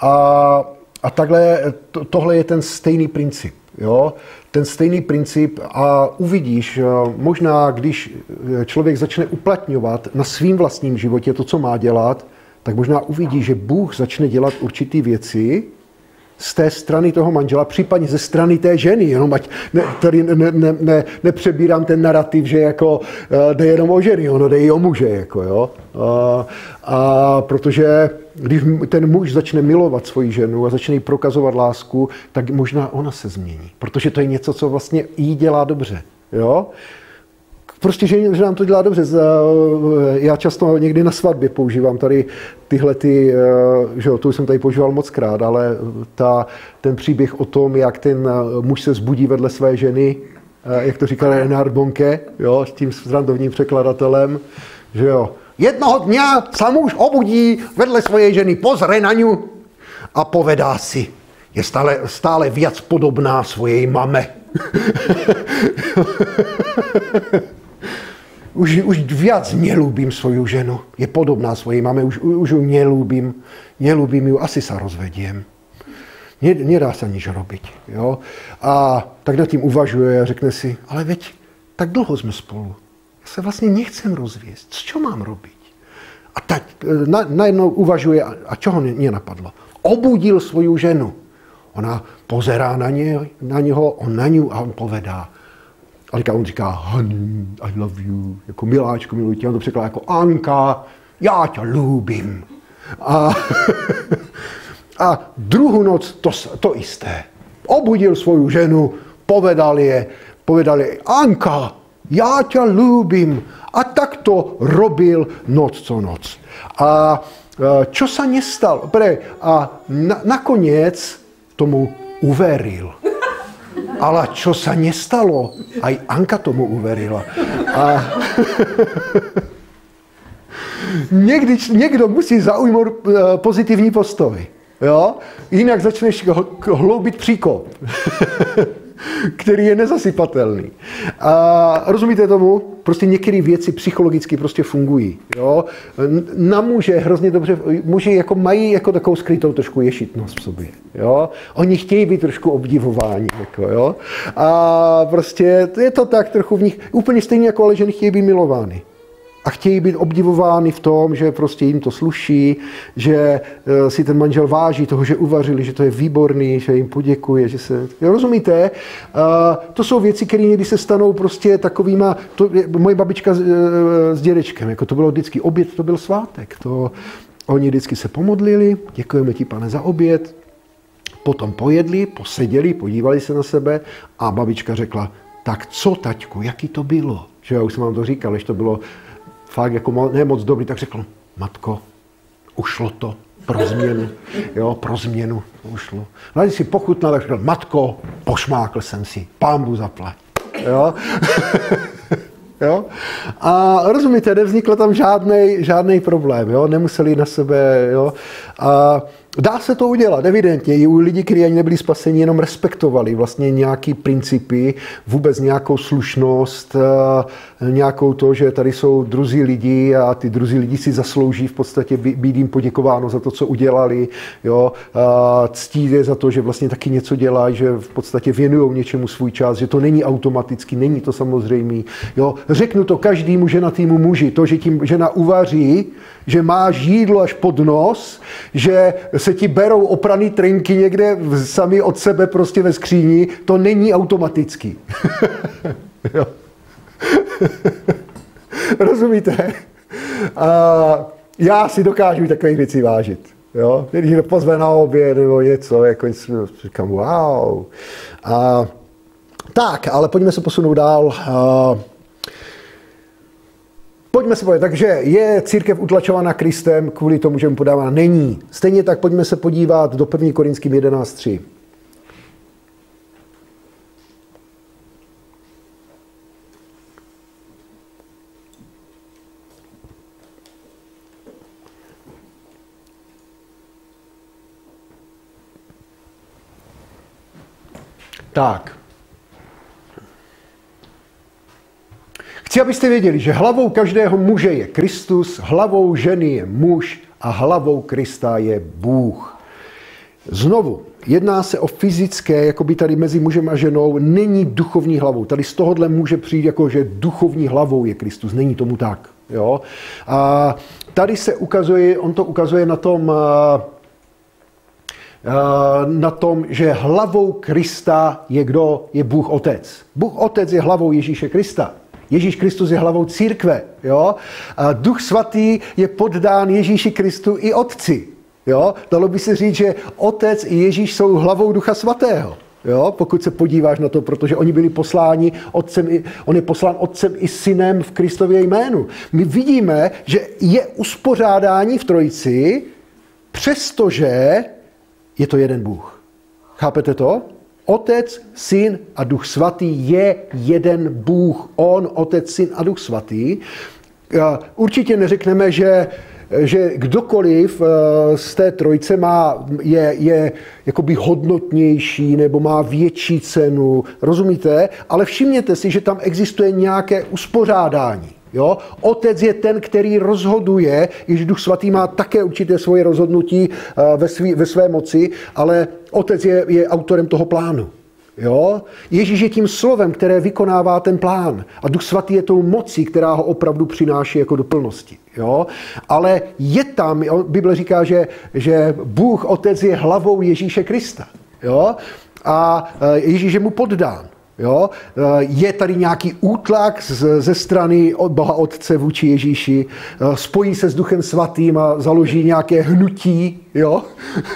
a, a takhle, to, tohle je ten stejný princip. Jo? Ten stejný princip a uvidíš, možná když člověk začne uplatňovat na svým vlastním životě to, co má dělat, tak možná uvidí, že Bůh začne dělat určité věci z té strany toho manžela, případně ze strany té ženy, jenom ať ne, tady ne, ne, ne, nepřebírám ten narrativ, že jako uh, jde jenom o ženy, ono jde i o muže, jako jo. Uh, a protože když ten muž začne milovat svoji ženu a začne jí prokazovat lásku, tak možná ona se změní, protože to je něco, co vlastně jí dělá dobře, jo. Prostě, že, že nám to dělá dobře. Já často někdy na svatbě používám tady tyhle ty, eh, že jo, to jsem tady používal moc krát, ale ta, ten příběh o tom, jak ten eh, muž se zbudí vedle své ženy, eh, jak to říkal Renard Bonke, jo, s tím srandovním překladatelem, že jo, jednoho dňa se muž obudí vedle své ženy, pozre na ňu a povedá si, je stále, stále víc podobná svojej mame. (laughs) už, už viac nelúbim svoju ženu. Je podobná svojej mame, už, už ju nelúbim, nelúbim ju, asi sa rozvediem. Nedá sa nič robiť. Jo? A tak nad tím uvažuje a řekne si, ale veď tak dlho jsme spolu. Já se vlastně nechcem rozvěst. Co mám robiť? A tak na, najednou uvažuje, a čo ho nenapadlo? Obudil svoju ženu. Ona pozerá na, ně, na něho, on na ňu a on povedá, a říká, on říká, honey, I love you, jako miláčku, miluji tě. On to překládá jako Anka, já tě lubím. A, (laughs) a druhou noc to, to jisté. Obudil svou ženu, povedal je, povedal je, Anka, já tě lubím. A tak to robil noc co noc. A čo sa nestal? Pre, a na, nakoniec tomu uveril. Ale čo sa nestalo? Aj Anka tomu uverila. A (laughs) někdy, někdo musí zaujmout eh, pozitivní postoj. Jo? Jinak začneš hloubit příkop. (laughs) (laughs) který je nezasypatelný. A rozumíte tomu? Prostě některé věci psychologicky prostě fungují. Jo? Na muže hrozně dobře, muži jako mají jako takovou skrytou trošku ješitnost v sobě. Jo? Oni chtějí být trošku obdivováni. Jako, jo? A prostě je to tak trochu v nich, úplně stejně jako ale ženy chtějí být milovány a chtějí být obdivovány v tom, že prostě jim to sluší, že eh, si ten manžel váží toho, že uvařili, že to je výborný, že jim poděkuje, že se... Rozumíte? To jsou věci, které někdy se stanou prostě takovýma... To, moje babička s, eh, s dědečkem, jako to bylo vždycky oběd, to byl svátek. To, oni vždycky se pomodlili, děkujeme ti, pane, za oběd, potom pojedli, poseděli, podívali se na sebe a babička řekla, tak co, taťku, jaký to bylo? Že já už jsem vám to říkal, že to bylo fakt jako ne moc dobrý, tak řekl, matko, ušlo to pro změnu, (laughs) jo, pro změnu ušlo. No, si pochutnal, tak řekl, matko, pošmákl jsem si, pán zaplať. Jo? (laughs) jo? A rozumíte, nevznikl tam žádný, žádný problém, jo? nemuseli na sebe, jo? A Dá se to udělat, evidentně. I u lidí, kteří ani nebyli spaseni, jenom respektovali vlastně nějaký principy, vůbec nějakou slušnost, eh, nějakou to, že tady jsou druzí lidi a ty druzí lidi si zaslouží v podstatě být jim poděkováno za to, co udělali. Jo? Ctí je za to, že vlastně taky něco dělají, že v podstatě věnují něčemu svůj čas, že to není automaticky, není to samozřejmé. Jo? Řeknu to každému ženatýmu muži, to, že tím žena uvaří, že máš jídlo až pod nos, že se ti berou opraný trinky někde sami od sebe prostě ve skříni, to není automaticky. (laughs) jo. (laughs) Rozumíte? A já si dokážu takových věcí vážit. Jo? Když někdo pozve na oběd nebo něco, jako říkám, wow. A, tak, ale pojďme se posunout dál. A, Pojďme se podívat, takže je církev utlačována Kristem kvůli tomu, že mu podává? Není. Stejně tak pojďme se podívat do 1. Korinským 11.3. Tak. Chci, abyste věděli, že hlavou každého muže je Kristus, hlavou ženy je muž a hlavou Krista je Bůh. Znovu, jedná se o fyzické, jako by tady mezi mužem a ženou, není duchovní hlavou. Tady z tohohle může přijít jako, že duchovní hlavou je Kristus. Není tomu tak. Jo? A tady se ukazuje, on to ukazuje na tom, na tom, že hlavou Krista je kdo? Je Bůh Otec. Bůh Otec je hlavou Ježíše Krista. Ježíš Kristus je hlavou církve. Jo? A Duch svatý je poddán Ježíši Kristu i Otci. Jo? Dalo by se říct, že Otec i Ježíš jsou hlavou Ducha svatého. Jo, pokud se podíváš na to, protože oni byli posláni otcem, i, on je poslán otcem i synem v Kristově jménu. My vidíme, že je uspořádání v trojici, přestože je to jeden Bůh. Chápete to? Otec, Syn a Duch Svatý je jeden Bůh. On, Otec, Syn a Duch Svatý. Určitě neřekneme, že že kdokoliv eh, z té trojce má, je, je jakoby hodnotnější nebo má větší cenu, rozumíte? Ale všimněte si, že tam existuje nějaké uspořádání. Jo? Otec je ten, který rozhoduje, když Duch Svatý má také určité svoje rozhodnutí eh, ve, svý, ve své moci, ale Otec je, je autorem toho plánu. Jo? Ježíš je tím slovem, které vykonává ten plán. A Duch Svatý je tou mocí, která ho opravdu přináší jako do plnosti. Jo? Ale je tam, Bible říká, že, že Bůh Otec je hlavou Ježíše Krista. Jo? A eh, Ježíš je mu poddán. Jo? Eh, je tady nějaký útlak ze strany Boha Otce vůči Ježíši, eh, spojí se s Duchem Svatým a založí nějaké hnutí, jo?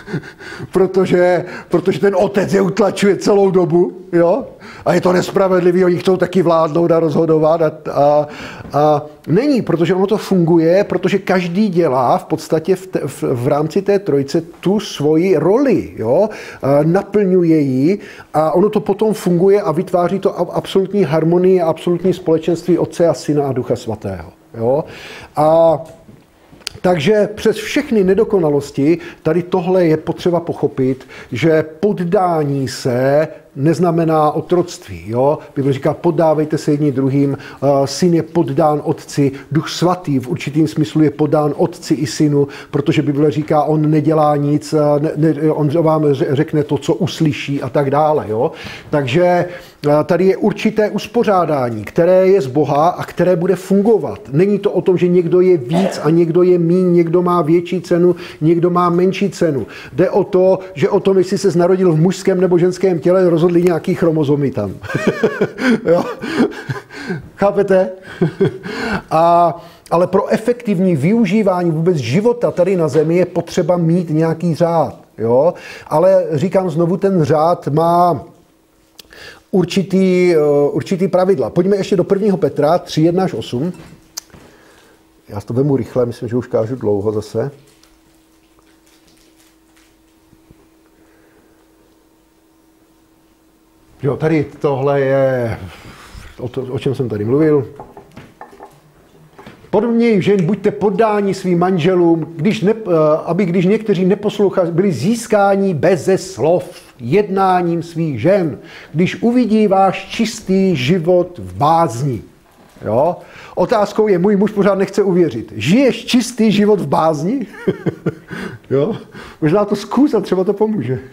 (laughs) protože, protože ten Otec je utlačuje celou dobu. Jo? A je to nespravedlivý, oni chcou taky vládnout a rozhodovat. A, a, a není, protože ono to funguje, protože každý dělá v podstatě v, te, v, v rámci té trojce tu svoji roli. Jo? Naplňuje ji a ono to potom funguje a vytváří to absolutní harmonii a absolutní společenství Otce a Syna a Ducha Svatého. Jo? A takže přes všechny nedokonalosti tady tohle je potřeba pochopit, že poddání se neznamená otroctví. Jo? Bible říká, poddávejte se jedni druhým, eh, syn je poddán otci, duch svatý v určitým smyslu je poddán otci i synu, protože Bible říká, on nedělá nic, eh, ne, ne, on vám řekne to, co uslyší a tak dále. Jo? Takže eh, tady je určité uspořádání, které je z Boha a které bude fungovat. Není to o tom, že někdo je víc a někdo je míň, někdo má větší cenu, někdo má menší cenu. Jde o to, že o tom, jestli se narodil v mužském nebo ženském těle, rozhodli nějaký chromozomy tam. (laughs) jo? Chápete? A, ale pro efektivní využívání vůbec života tady na Zemi je potřeba mít nějaký řád. Jo? Ale říkám znovu, ten řád má určitý, uh, určitý pravidla. Pojďme ještě do 1. Petra 3, 1 až 8. Já to vemu rychle, myslím, že už kážu dlouho zase. Jo, tady tohle je o, to, o čem jsem tady mluvil. Podobně žen buďte poddáni svým manželům, když ne, eh, aby když někteří neposlouchali, byli získáni beze slov jednáním svých žen, když uvidí váš čistý život v bázni. Jo? Otázkou je, můj muž pořád nechce uvěřit. Žiješ čistý život v bázni? (laughs) jo? Možná to zkus a třeba to pomůže. (laughs)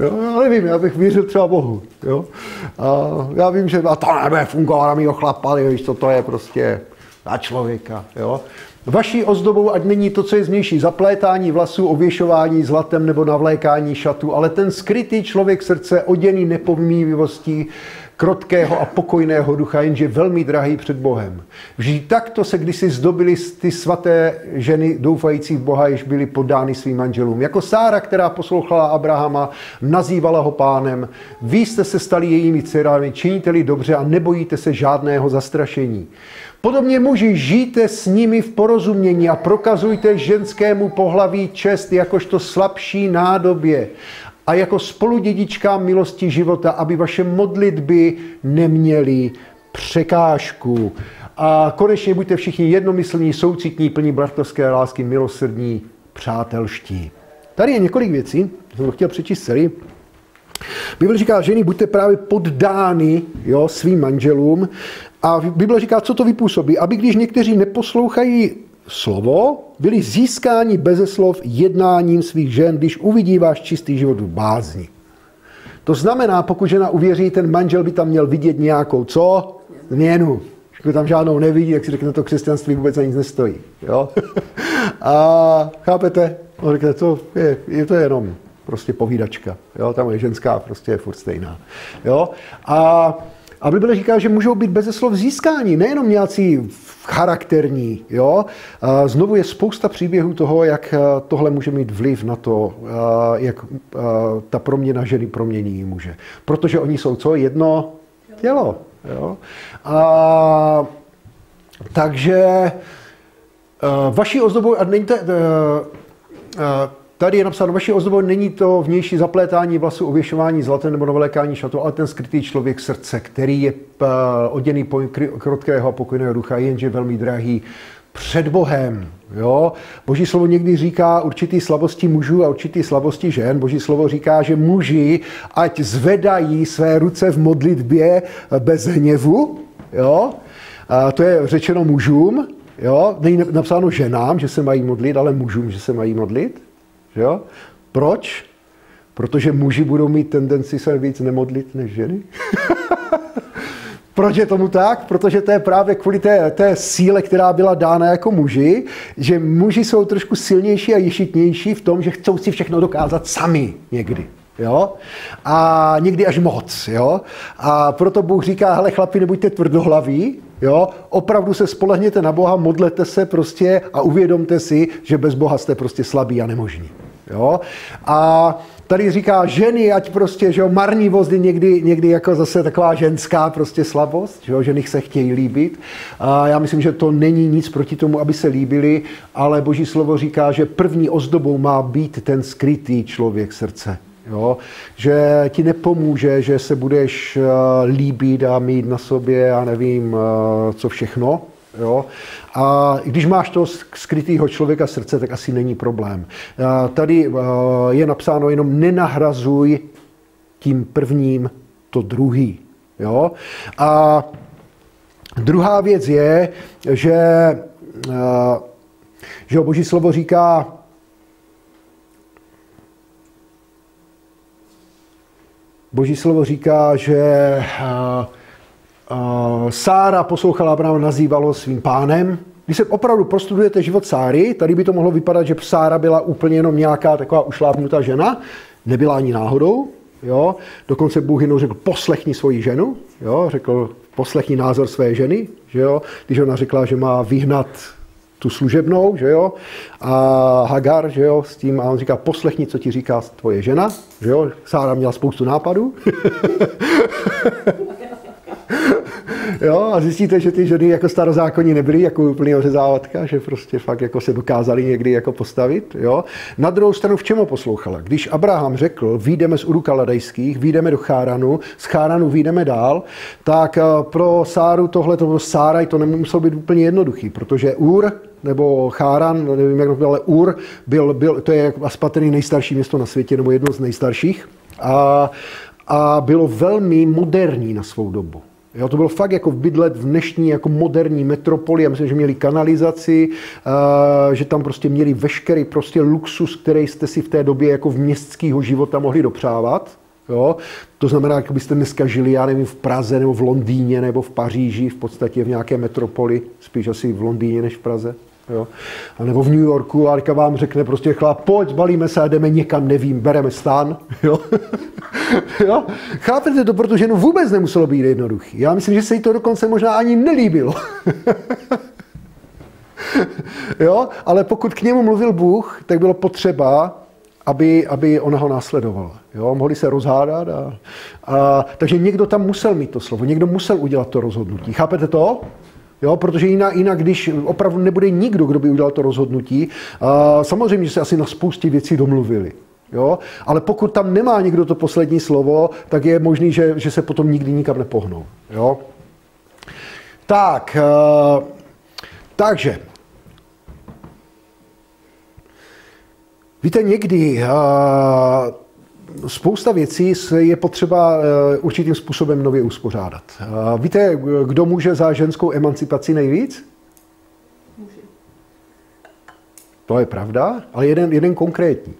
Jo, já nevím, já bych věřil třeba Bohu. Jo? A já vím, že a to nebude fungovat na mýho chlapa, víš, co to je prostě na člověka. Jo? Vaší ozdobou ať není to, co je zmější, zaplétání vlasů, ověšování zlatem nebo navlékání šatu, ale ten skrytý člověk srdce, oděný nepomývivostí, krotkého a pokojného ducha, jenže velmi drahý před Bohem. Vždy takto se kdysi zdobily ty svaté ženy doufající v Boha, jež byly podány svým manželům. Jako Sára, která poslouchala Abrahama, nazývala ho pánem. Vy jste se stali jejími dcerami, činíte-li dobře a nebojíte se žádného zastrašení. Podobně muži, žijte s nimi v porozumění a prokazujte ženskému pohlaví čest jakožto slabší nádobě a jako spoludědička milosti života, aby vaše modlitby neměly překážku. A konečně buďte všichni jednomyslní, soucitní, plní bratrské lásky, milosrdní, přátelští. Tady je několik věcí, jsem to chtěl přečíst celý. Bible říká, ženy, buďte právě poddány jo, svým manželům. A Bible říká, co to vypůsobí. Aby když někteří neposlouchají slovo, byli získáni beze slov jednáním svých žen, když uvidí váš čistý život v bázni. To znamená, pokud žena uvěří, ten manžel by tam měl vidět nějakou co? Změnu. Když tam žádnou nevidí, jak si řekne, to křesťanství vůbec za nic nestojí. Jo? (laughs) A chápete? On řekne, to je, je to jenom prostě povídačka. Jo? Tam je ženská, prostě je furt stejná. Jo? A a Bible říká, že můžou být bez slov získání, nejenom nějací charakterní. Jo? Znovu je spousta příběhů toho, jak tohle může mít vliv na to, jak ta proměna ženy promění muže. Protože oni jsou co? Jedno tělo. Jo? A, takže vaší ozdobou, a není to, Tady je napsáno, vaše ozdobo není to vnější zaplétání vlasů, ověšování zlatem nebo novlékání šatu, ale ten skrytý člověk srdce, který je oděný po krotkého a pokojného ducha, jenže velmi drahý před Bohem. Jo? Boží slovo někdy říká určitý slabosti mužů a určitý slabosti žen. Boží slovo říká, že muži ať zvedají své ruce v modlitbě bez hněvu. Jo? A to je řečeno mužům. Jo? Není napsáno ženám, že se mají modlit, ale mužům, že se mají modlit. Že jo? Proč? Protože muži budou mít tendenci se víc nemodlit než ženy. (laughs) Proč je tomu tak? Protože to je právě kvůli té, té síle, která byla dána jako muži, že muži jsou trošku silnější a ješitnější v tom, že chcou si všechno dokázat sami někdy. Jo? A někdy až moc. Jo? A proto Bůh říká, hele chlapi, nebuďte tvrdohlaví, jo? opravdu se spolehněte na Boha, modlete se prostě a uvědomte si, že bez Boha jste prostě slabí a nemožní. Jo? A tady říká ženy, ať prostě, že jo, marnivost je někdy, někdy jako zase taková ženská prostě slabost, že jo, ženy se chtějí líbit. A já myslím, že to není nic proti tomu, aby se líbili, ale boží slovo říká, že první ozdobou má být ten skrytý člověk srdce. Jo? Že ti nepomůže, že se budeš líbit a mít na sobě, já nevím, co všechno. Jo? A když máš toho skrytého člověka srdce, tak asi není problém. Tady eh, je napsáno jenom nenahrazuj tím prvním to druhý. Jo? A druhá věc je, že, že Boží slovo říká, Boží slovo říká, že Sára poslouchala Abrahama, nazývalo svým pánem. Když se opravdu prostudujete život Sáry, tady by to mohlo vypadat, že Sára byla úplně jenom nějaká taková ušlápnutá žena, nebyla ani náhodou, jo. Dokonce Bůh jenom řekl, poslechni svoji ženu, jo. Řekl, poslechni názor své ženy, že jo. Když ona řekla, že má vyhnat tu služebnou, že jo, a Hagar, že jo, s tím, a on říká, poslechni, co ti říká tvoje žena, že jo, Sára měla spoustu nápadů. (laughs) jo, a zjistíte, že ty ženy jako starozákonní nebyly jako úplný ořezávatka, že prostě fakt jako se dokázali někdy jako postavit, jo. Na druhou stranu v čemu poslouchala? Když Abraham řekl, výjdeme z Uru Kaladejských, výjdeme do Cháranu, z Cháranu výjdeme dál, tak eh, pro Sáru tohle, to Sáraj to nemuselo být úplně jednoduchý, protože Ur nebo Cháran, nevím, jak to bylo, ale Ur, byl, byl, to je patrný nejstarší město na světě, nebo jedno z nejstarších. A, a bylo velmi moderní na svou dobu. Jo, to bylo fakt jako bydlet v dnešní jako moderní metropoli. Já myslím, že měli kanalizaci, uh, že tam prostě měli veškerý prostě luxus, který jste si v té době jako v městského života mohli dopřávat. Jo? To znamená, jak byste dneska žili, já nevím, v Praze nebo v Londýně nebo v Paříži, v podstatě v nějaké metropoli, spíš asi v Londýně než v Praze. Jo? A nebo v New Yorku a vám řekne prostě chlap, pojď, balíme se a jdeme někam, nevím, bereme stan. (laughs) Jo? jo? Chápete to, protože no vůbec nemuselo být jednoduchý. Já myslím, že se jí to dokonce možná ani nelíbilo. (laughs) jo? Ale pokud k němu mluvil Bůh, tak bylo potřeba, aby, aby ona ho následovala. Jo? Mohli se rozhádat. A, a, takže někdo tam musel mít to slovo, někdo musel udělat to rozhodnutí. Chápete to? Jo, protože jinak, jinak, když opravdu nebude nikdo, kdo by udělal to rozhodnutí, a samozřejmě, že se asi na spoustě věcí domluvili. Jo? Ale pokud tam nemá někdo to poslední slovo, tak je možný, že, že se potom nikdy nikam nepohnou. Jo? Tak, uh, takže. Víte, někdy uh, spousta věcí je potřeba uh, určitým způsobem nově uspořádat. Víte, kdo může za ženskou emancipaci nejvíc? Může. To je pravda, ale jeden, jeden konkrétní.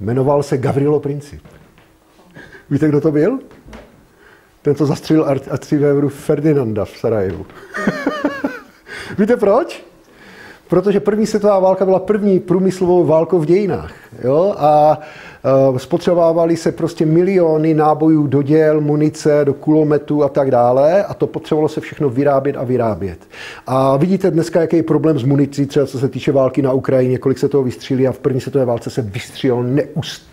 Jmenoval se Gavrilo Princip. Víte, kdo to byl? Ten, co zastřelil arcivévru Ferdinanda v Sarajevu. (laughs) Víte proč? Protože první světová válka byla první průmyslovou válkou v dějinách. Jo? A Eh, spotřebovávaly se prostě miliony nábojů do děl, munice, do kulometů a tak dále a to potřebovalo se všechno vyrábět a vyrábět. A vidíte dneska, jaký je problém s municí, třeba co se týče války na Ukrajině, kolik se toho vystřílí a v první světové válce se vystřílelo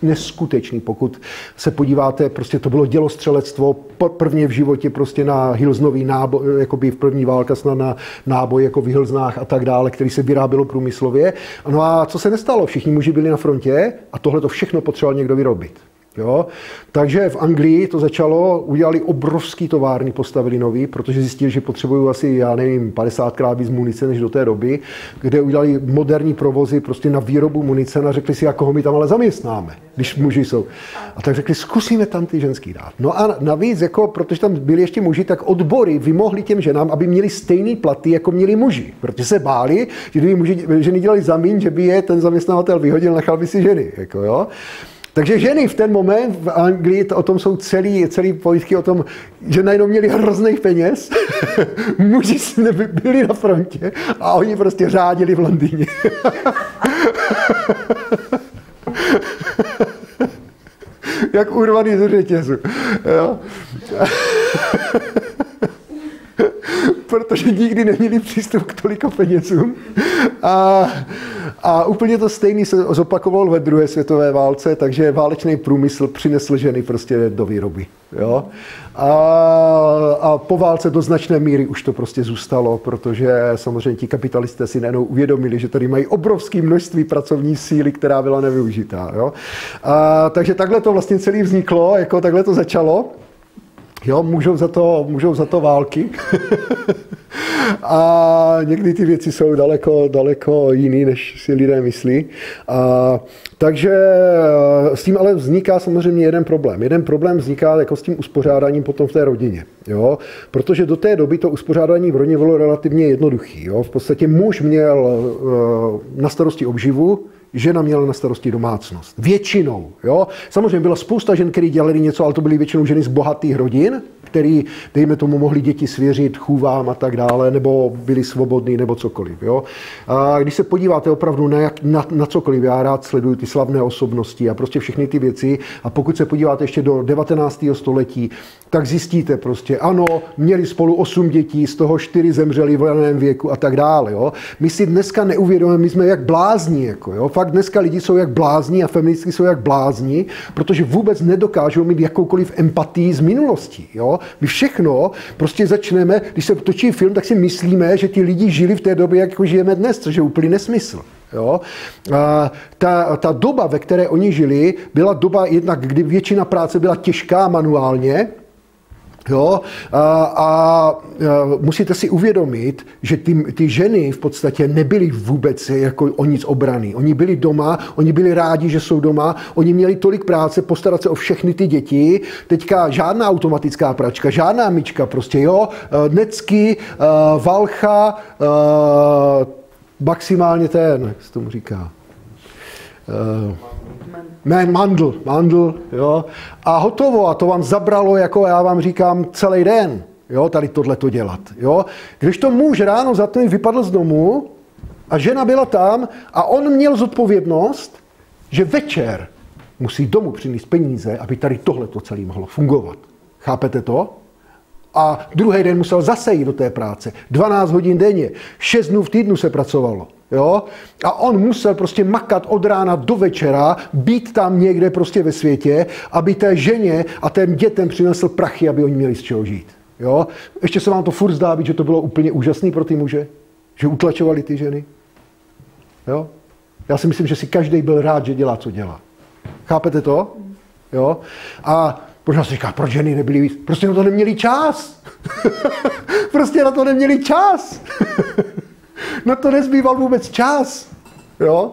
neskutečný. Pokud se podíváte, prostě to bylo dělostřelectvo prvně v životě prostě na Hilsnový náboj, jako by v první válka snad na náboj jako v Hilznách a tak dále, který se vyrábělo průmyslově. No a co se nestalo? Všichni muži byli na frontě a tohle to všechno potřebovalo potřeboval někdo vyrobit. Jo? Takže v Anglii to začalo, udělali obrovský továrny, postavili nový, protože zjistili, že potřebují asi, já nevím, 50 krát víc munice než do té doby, kde udělali moderní provozy prostě na výrobu munice a řekli si, jak koho my tam ale zaměstnáme, když muži jsou. A tak řekli, zkusíme tam ty ženský dát. No a navíc, jako, protože tam byli ještě muži, tak odbory vymohli těm ženám, aby měli stejné platy, jako měli muži. Protože se báli, že kdyby muži, ženy dělali zamín, že by je ten zaměstnavatel vyhodil, nechal by si ženy. Jako, jo? Takže ženy v ten moment v Anglii, to, o tom jsou celý, celý povídky o tom, že najednou měli hrozných peněz, (laughs) muži byli na frontě a oni prostě řádili v Londýně. (laughs) Jak urvaný z řetězu. Jo? Protože nikdy neměli přístup k tolika penězům. A, a úplně to stejný se zopakovalo ve druhé světové válce, takže válečný průmysl přinesl ženy prostě do výroby. Jo? A, a po válce do značné míry už to prostě zůstalo, protože samozřejmě ti kapitalisté si najednou uvědomili, že tady mají obrovské množství pracovní síly, která byla nevyužitá. Jo? A, takže takhle to vlastně celý vzniklo, jako takhle to začalo. Jo, můžou za to, můžou za to války. (laughs) a někdy ty věci jsou daleko, daleko jiný, než si lidé myslí. A, takže eh, s tím ale vzniká samozřejmě jeden problém. Jeden problém vzniká jako s tím uspořádáním potom v té rodině. Jo? Protože do té doby to uspořádání v rodině bylo relativně jednoduché. V podstatě muž měl uh, na starosti obživu, žena měla na starosti domácnost. Většinou. Jo? Samozřejmě byla spousta žen, které dělali něco, ale to byly většinou ženy z bohatých rodin, který, dejme tomu, mohli děti svěřit chůvám a tak dále, nebo byli svobodní, nebo cokoliv. Jo? A když se podíváte opravdu na, jak, na, na cokoliv, já rád sleduju ty slavné osobnosti a prostě všechny ty věci, a pokud se podíváte ještě do 19. století, tak zjistíte prostě, ano, měli spolu 8 dětí, z toho 4 zemřeli v raném věku a tak dále. Jo? My si dneska neuvědomujeme, my jsme jak blázni. Jako, jo? Fakt dneska lidi jsou jak blázni a feministky jsou jak blázni, protože vůbec nedokážou mít jakoukoliv empatii z minulosti. Jo? My všechno prostě začneme, když se točí film, tak si myslíme, že ti lidi žili v té době, jako žijeme dnes, což je úplný nesmysl. Jo? A ta, ta doba, ve které oni žili, byla doba jednak, kdy většina práce byla těžká manuálně, Jo? A, a, musíte si uvědomit, že ty, ty ženy v podstatě nebyly vůbec jako o nic obraný. Oni byli doma, oni byli rádi, že jsou doma, oni měli tolik práce postarat se o všechny ty děti. Teďka žádná automatická pračka, žádná myčka, prostě jo, necky, valcha, maximálně ten, jak se tomu říká, Man, mandl, mandl, jo. A hotovo, a to vám zabralo, jako já vám říkám, celý den, jo, tady tohle to dělat, jo. Když to muž ráno za to vypadl z domu a žena byla tam a on měl zodpovědnost, že večer musí domů přinést peníze, aby tady tohle to celé mohlo fungovat. Chápete to? A druhý den musel zase jít do té práce. 12 hodin denně, 6 dnů v týdnu se pracovalo. Jo? A on musel prostě makat od rána do večera, být tam někde prostě ve světě, aby té ženě a těm dětem přinesl prachy, aby oni měli z čeho žít. Jo? Ještě se vám to furt zdá být, že to bylo úplně úžasné pro ty muže? Že utlačovali ty ženy? Jo? Já si myslím, že si každý byl rád, že dělá, co dělá. Chápete to? Jo? A možná si říká, proč ženy nebyly víc? Prostě na to neměli čas. (laughs) prostě na to neměli čas. (laughs) na to nezbýval vůbec čas. Jo?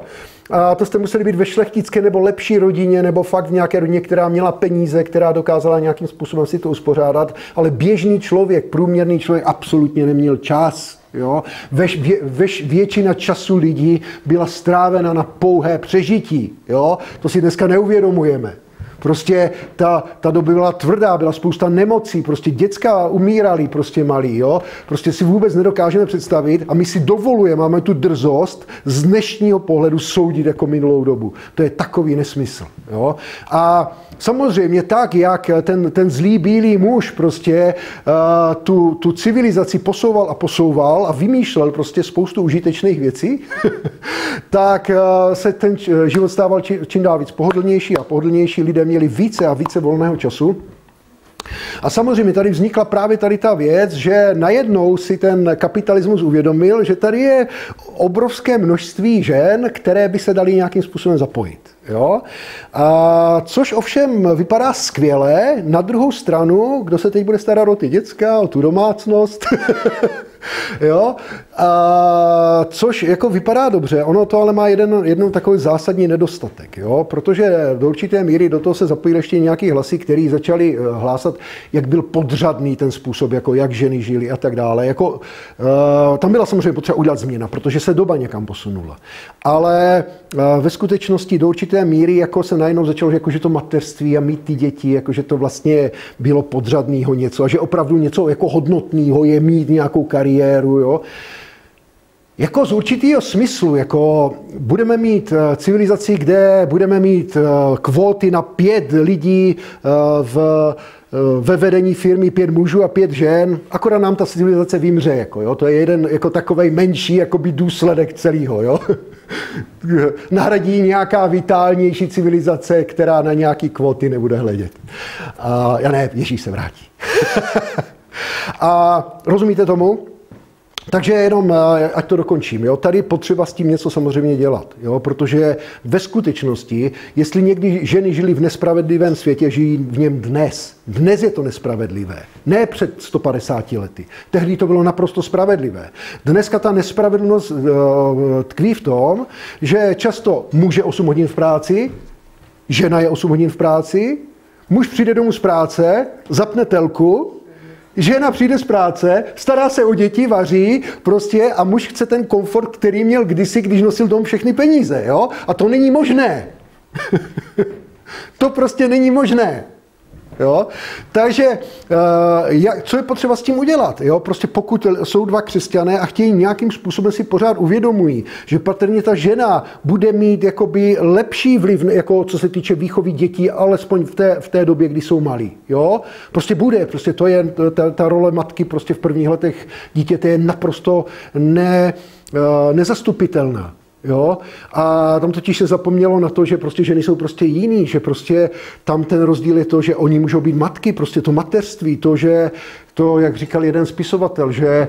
A to jste museli být ve šlechtické nebo lepší rodině, nebo fakt v nějaké rodině, která měla peníze, která dokázala nějakým způsobem si to uspořádat, ale běžný člověk, průměrný člověk absolutně neměl čas. Jo? Veš, vě, veš, většina času lidí byla strávena na pouhé přežití. Jo? To si dneska neuvědomujeme. Prostě ta, ta doba byla tvrdá, byla spousta nemocí, prostě děcka umírali prostě malí, jo. Prostě si vůbec nedokážeme představit a my si dovolujeme, máme tu drzost z dnešního pohledu soudit jako minulou dobu. To je takový nesmysl, jo. A Samozřejmě tak, jak ten, ten zlý bílý muž prostě uh, tu, tu civilizaci posouval a posouval a vymýšlel prostě spoustu užitečných věcí, (laughs) tak uh, se ten život stával čím, dál víc pohodlnější a pohodlnější. Lidé měli více a více volného času. A samozřejmě tady vznikla právě tady ta věc, že najednou si ten kapitalismus uvědomil, že tady je obrovské množství žen, které by se dali nějakým způsobem zapojit. Jo? A což ovšem vypadá skvěle. Na druhou stranu, kdo se teď bude starat o ty děcka, o tu domácnost, (laughs) (laughs) jo? A což jako vypadá dobře, ono to ale má jeden, jeden takový zásadní nedostatek, jo? protože do určité míry do toho se zapojili ještě nějaký hlasy, který začali eh, hlásat, jak byl podřadný ten způsob, jako jak ženy žily a tak dále. Jako, uh, tam byla samozřejmě potřeba udělat změna, protože se doba někam posunula. Ale uh, ve skutečnosti do určité míry jako se najednou začalo, jako, že to mateřství a mít ty děti, jako, že to vlastně bylo podřadného něco a že opravdu něco jako hodnotného je mít nějakou kariéru. Jo? Jako z určitého smyslu, jako budeme mít eh, civilizaci, kde budeme mít eh, kvóty na pět lidí eh, v, ve vedení firmy, pět mužů a pět žen, akorát nám ta civilizace vymře. Jako, jo? To je jeden jako takový menší jakoby důsledek celého. Jo? (laughs) Nahradí nějaká vitálnější civilizace, která na nějaký kvóty nebude hledět. A, já ne, Ježíš se vrátí. (laughs) a rozumíte tomu? Takže jenom, eh, ať to dokončím, jo, tady potřeba s tím něco samozřejmě dělat, jo, protože ve skutečnosti, jestli někdy ženy žily v nespravedlivém světě, žijí v něm dnes. Dnes je to nespravedlivé, ne před 150 lety. Tehdy to bylo naprosto spravedlivé. Dneska ta nespravedlnost uh, tkví v tom, že často muž je 8 hodin v práci, žena je 8 hodin v práci, muž přijde domů z práce, zapne telku, Žena přijde z práce, stará se o děti, vaří prostě a muž chce ten komfort, který měl kdysi, když nosil dom všechny peníze. Jo? A to není možné. (laughs) to prostě není možné. Jo? Takže uh, jak, co je potřeba s tím udělat? Jo? Prostě pokud jsou dva křesťané a chtějí nějakým způsobem si pořád uvědomují, že patrně ta žena bude mít jakoby lepší vliv, jako co se týče výchovy dětí, alespoň v té, v té době, kdy jsou malí. Jo? Prostě bude, prostě to je ta, ta role matky prostě v prvních letech dítěte je naprosto ne, uh, nezastupitelná. Jo? A tam totiž se zapomnělo na to, že prostě ženy jsou prostě jiný, že prostě tam ten rozdíl je to, že oni můžou být matky, prostě to mateřství, to, že to, jak říkal jeden spisovatel, že,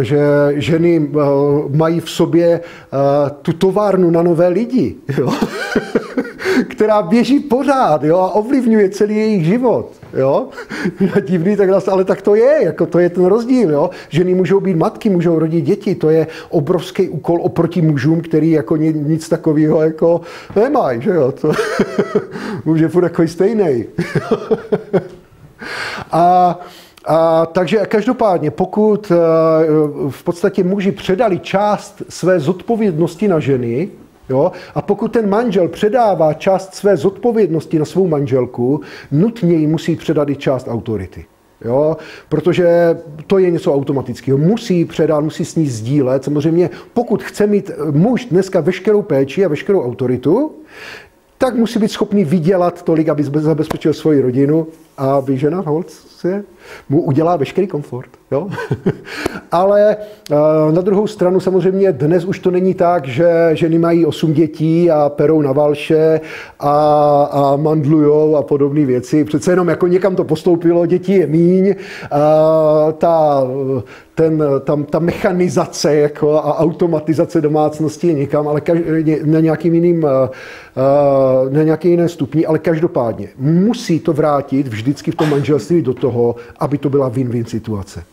že ženy eh, mají v sobě eh, tu továrnu na nové lidi, jo? (laughs) která běží pořád jo? a ovlivňuje celý jejich život. Jo? (laughs) Divný, tak ale tak to je, jako to je ten rozdíl. Jo? Ženy můžou být matky, můžou rodit děti, to je obrovský úkol oproti mužům, který jako nic takového jako nemají, že jo? To (laughs) může furt jako stejný. (laughs) a a, takže každopádně, pokud eh, v podstatě muži předali část své zodpovědnosti na ženy, Jo? A pokud ten manžel předává část své zodpovědnosti na svou manželku, nutně jí musí předat i část autority. Jo? Protože to je něco automatického. Musí předat, musí s ní sdílet. Samozřejmě, pokud chce mít muž dneska veškerou péči a veškerou autoritu, tak musí být schopný vydělat tolik, aby zabezpečil svoji rodinu a aby žena holce mu udělá veškerý komfort. Jo? (laughs) Ale eh, na druhou stranu samozřejmě dnes už to není tak, že ženy mají osm dětí a perou na valše a, a mandlujou a podobné věci. Přece jenom jako někam to postoupilo, dětí je míň, a ta, ten, tam, ta mechanizace jako a automatizace domácnosti je někam, ale kaž, na nějakým jiným, eh, eh, na nějaký jiné stupni, ale každopádně musí to vrátit vždycky v tom manželství do toho, aby to byla win-win situace.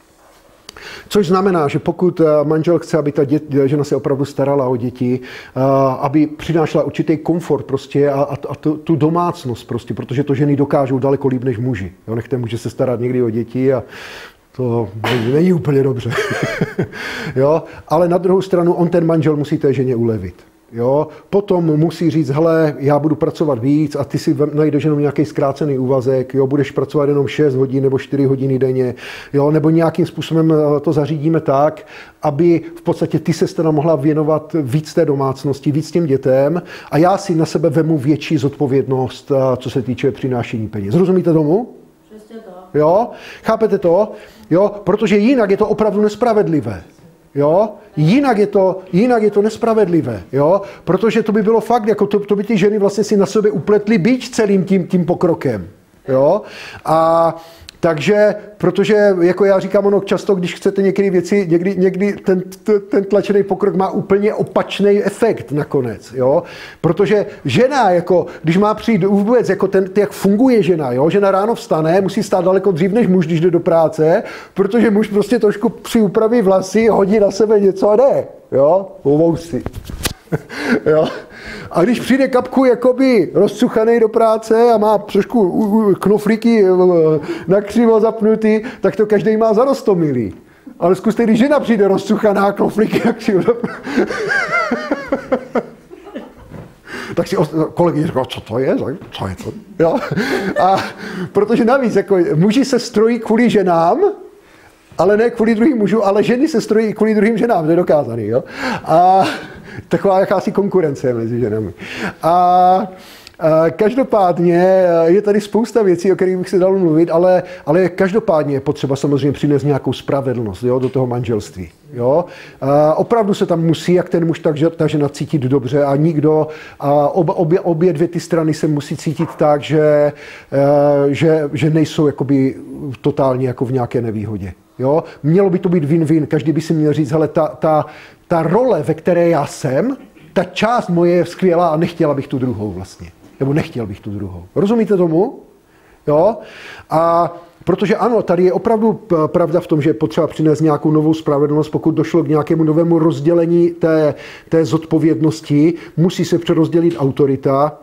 Což znamená, že pokud eh, manžel chce, aby ta dět, žena se opravdu starala o děti, eh, aby přinášela určitý komfort prostě a, a, a tu, tu domácnost prostě, protože to ženy dokážou daleko líp než muži. Jo, nechte muže se starat někdy o děti a to není úplně dobře. (laughs) jo? Ale na druhou stranu on ten manžel musí té ženě ulevit. Jo? Potom musí říct, hele, já budu pracovat víc a ty si najdeš jenom nějaký zkrácený úvazek, jo? budeš pracovat jenom 6 hodin nebo 4 hodiny denně, jo? nebo nějakým způsobem eh, to zařídíme tak, aby v podstatě ty se teda mohla věnovat víc té domácnosti, víc těm dětem a já si na sebe vemu větší zodpovědnost, eh, co se týče přinášení peněz. Rozumíte tomu? Jo? Chápete to? Jo? Protože jinak je to opravdu nespravedlivé. Jo? Jinak je, to, jinak je to nespravedlivé, jo? protože to by bylo fakt, jako to, to by ty ženy vlastně si na sebe upletly byť celým tím, tím pokrokem. Jo? A takže, protože, jako já říkám, ono často, když chcete některé věci, někdy, někdy ten, ten tlačený pokrok má úplně opačný efekt nakonec, jo. Protože žena, jako, když má přijít vůbec, jako ten, jak funguje žena, jo. Žena ráno vstane, musí stát daleko dřív než muž, když jde do práce, protože muž prostě trošku při úpravy vlasy hodí na sebe něco a jde, jo. si. (laughs) jo. A když přijde kapku jakoby rozcuchaný do práce a má trošku knoflíky eh, na křivo zapnutý, tak to každý má za rostomilý. Ale zkuste, když žena přijde rozcuchaná, knoflíky na křivo (laughs) tak si kolegy říkal, co to je, co je to? Jo? A protože navíc, jako muži se strojí kvůli ženám, ale ne kvůli druhým mužům, ale ženy se strojí kvůli druhým ženám, to je dokázaný. Jo? A taková jakási konkurence mezi ženami. A Každopádně je tady spousta věcí, o kterých bych se dal mluvit, ale, ale každopádně je potřeba samozřejmě přinést nějakou spravedlnost jo, do toho manželství. Jo? A opravdu se tam musí, jak ten muž, tak ta žena cítit dobře a nikdo, a oba, obě, obě dvě ty strany se musí cítit tak, že, že, že nejsou jakoby totálně jako v nějaké nevýhodě. Jo? Mělo by to být win-win, každý by si měl říct, hele, ta, ta, ta role, ve které já jsem, ta část moje je skvělá a nechtěla bych tu druhou vlastně. Nebo nechtěl bych tu druhou. Rozumíte tomu? Jo? A Protože ano, tady je opravdu pravda v tom, že je potřeba přinést nějakou novou spravedlnost, pokud došlo k nějakému novému rozdělení té, té zodpovědnosti, musí se přerozdělit autorita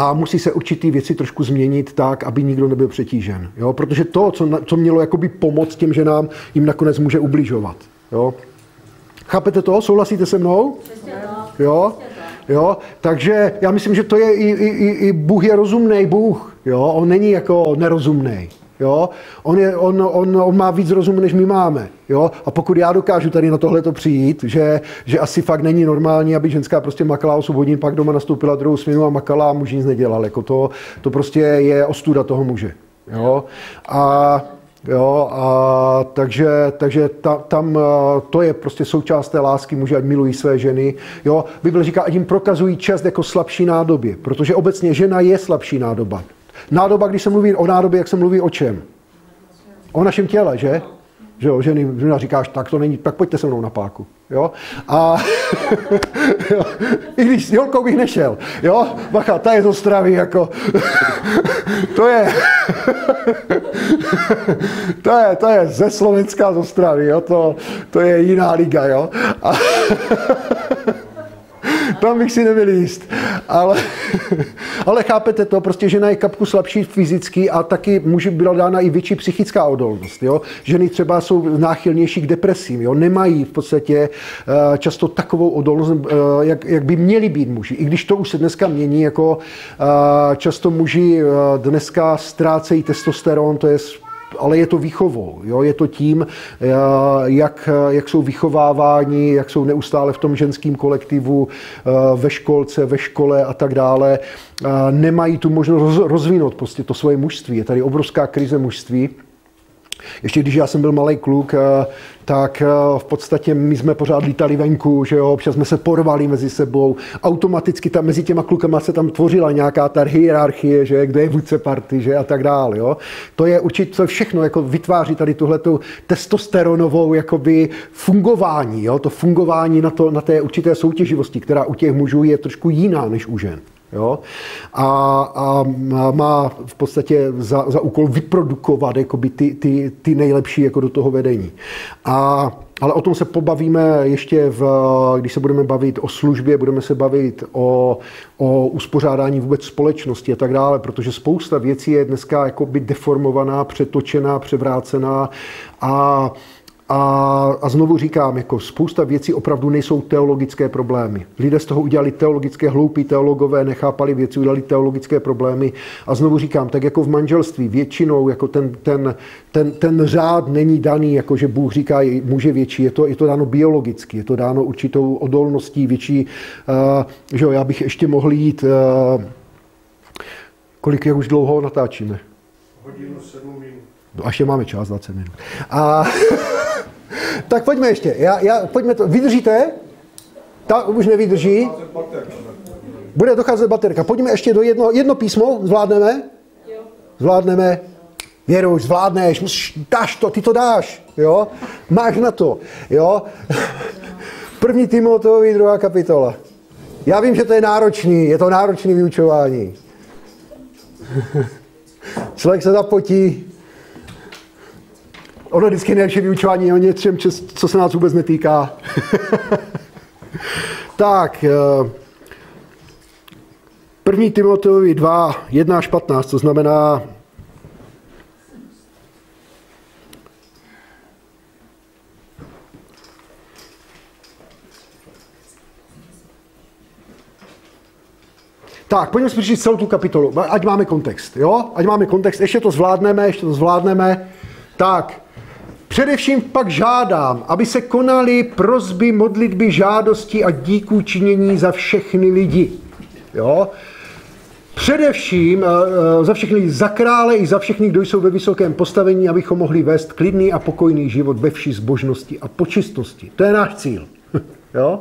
a musí se určitý věci trošku změnit tak, aby nikdo nebyl přetížen. Jo? Protože to, co, co mělo jakoby pomoct těm ženám, jim nakonec může ubližovat. Jo? Chápete to? Souhlasíte se mnou? Jo? Jo? Takže já myslím, že to je i, i, i Bůh je rozumný Bůh. Jo? On není jako nerozumný. Jo? On, je, on, on, on má víc rozumu, než my máme. Jo? A pokud já dokážu tady na tohle to přijít, že, že asi fakt není normální, aby ženská prostě makala 8 hodin, pak doma nastoupila druhou směnu a makala a muž nic nedělal. Jako to, to prostě je ostuda toho muže. Jo? A Jo, a takže, takže ta, tam to je prostě součást té lásky, muži ať milují své ženy. Jo, Bible říká, ať jim prokazují čest jako slabší nádobě, protože obecně žena je slabší nádoba. Nádoba, když se mluví o nádobě, jak se mluví o čem? O našem těle, že? Že jo, ženy, žena říkáš, tak to není, tak pojďte se mnou na páku. Jo? A (laughs) jo, i když s Jolkou bych nešel, jo, bacha, ta je to stravý, jako, (laughs) to je, (laughs) to je, to je ze Slovenská z Ostravy, jo, to, to je jiná liga, jo. A, tam bych si neměl jíst. Ale, (laughs) ale chápete to, prostě žena je kapku slabší fyzicky a taky může byla dána i větší psychická odolnost. Jo? Ženy třeba jsou náchylnější k depresím, jo? nemají v podstatě uh, často takovou odolnost, uh, jak, jak by měli být muži. I když to už se dneska mění, jako uh, často muži dneska ztrácejí testosteron, to je ale je to výchovou. Jo? Je to tím, eh, jak, jak jsou vychováváni, jak jsou neustále v tom ženském kolektivu, eh, ve školce, ve škole a tak dále. Nemají tu možnost rozvinout prostě to svoje mužství. Je tady obrovská krize mužství. Ještě když já jsem byl malý kluk, eh, tak eh, v podstatě my jsme pořád lítali venku, že jo, občas jsme se porvali mezi sebou. Automaticky tam mezi těma klukama se tam tvořila nějaká ta hierarchie, že kdo je vůdce party, že a tak dále, jo. To je určitě to všechno, jako vytváří tady tuhletu testosteronovou jakoby fungování, jo, to fungování na, to, na té určité soutěživosti, která u těch mužů je trošku jiná než u žen. Jo? A, a má v podstatě za, za úkol vyprodukovat jakoby ty, ty, ty nejlepší jako do toho vedení. A, ale o tom se pobavíme ještě, v, když se budeme bavit o službě, budeme se bavit o, o uspořádání vůbec společnosti a tak dále, protože spousta věcí je dneska jakoby deformovaná, přetočená, převrácená a a, a znovu říkám, jako spousta věcí opravdu nejsou teologické problémy. Lidé z toho udělali teologické hloupí, teologové nechápali věci, udělali teologické problémy. A znovu říkám, tak jako v manželství, většinou jako ten, ten, ten, ten řád není daný, jako že Bůh říká, muže větší, je to, je to dáno biologicky, je to dáno určitou odolností větší. Uh, že jo, já bych ještě mohl jít, uh, kolik je už dlouho natáčíme? Hodinu, sedm minut. No, ještě máme čas, 20 minut. A (laughs) tak pojďme ještě. Já, já, pojďme to. Vydržíte? Ta už nevydrží. Bude docházet baterka. Pojďme ještě do jedno, jedno písmo. Zvládneme? Zvládneme. Věru, zvládneš, musíš, dáš to, ty to dáš, jo? Máš na to, jo? (laughs) První Timoteovi, druhá kapitola. Já vím, že to je náročný, je to náročný vyučování. (laughs) Člověk se zapotí, Ono vždycky nejlepší vyučování je o něčem, co se nás vůbec netýká. (laughs) tak, eh, první Timoteovi 2, 1 až 15, to znamená Tak, pojďme si přečíst celou tu kapitolu, ať máme kontext, jo? Ať máme kontext, ještě to zvládneme, ještě to zvládneme. Tak, Především pak žádám, aby se konaly prozby, modlitby, žádosti a díků činění za všechny lidi. Jo? Především eh, eh, za všechny, za krále i za všechny, kdo jsou ve vysokém postavení, abychom mohli vést klidný a pokojný život ve vší zbožnosti a počistosti. To je náš cíl. (laughs) jo?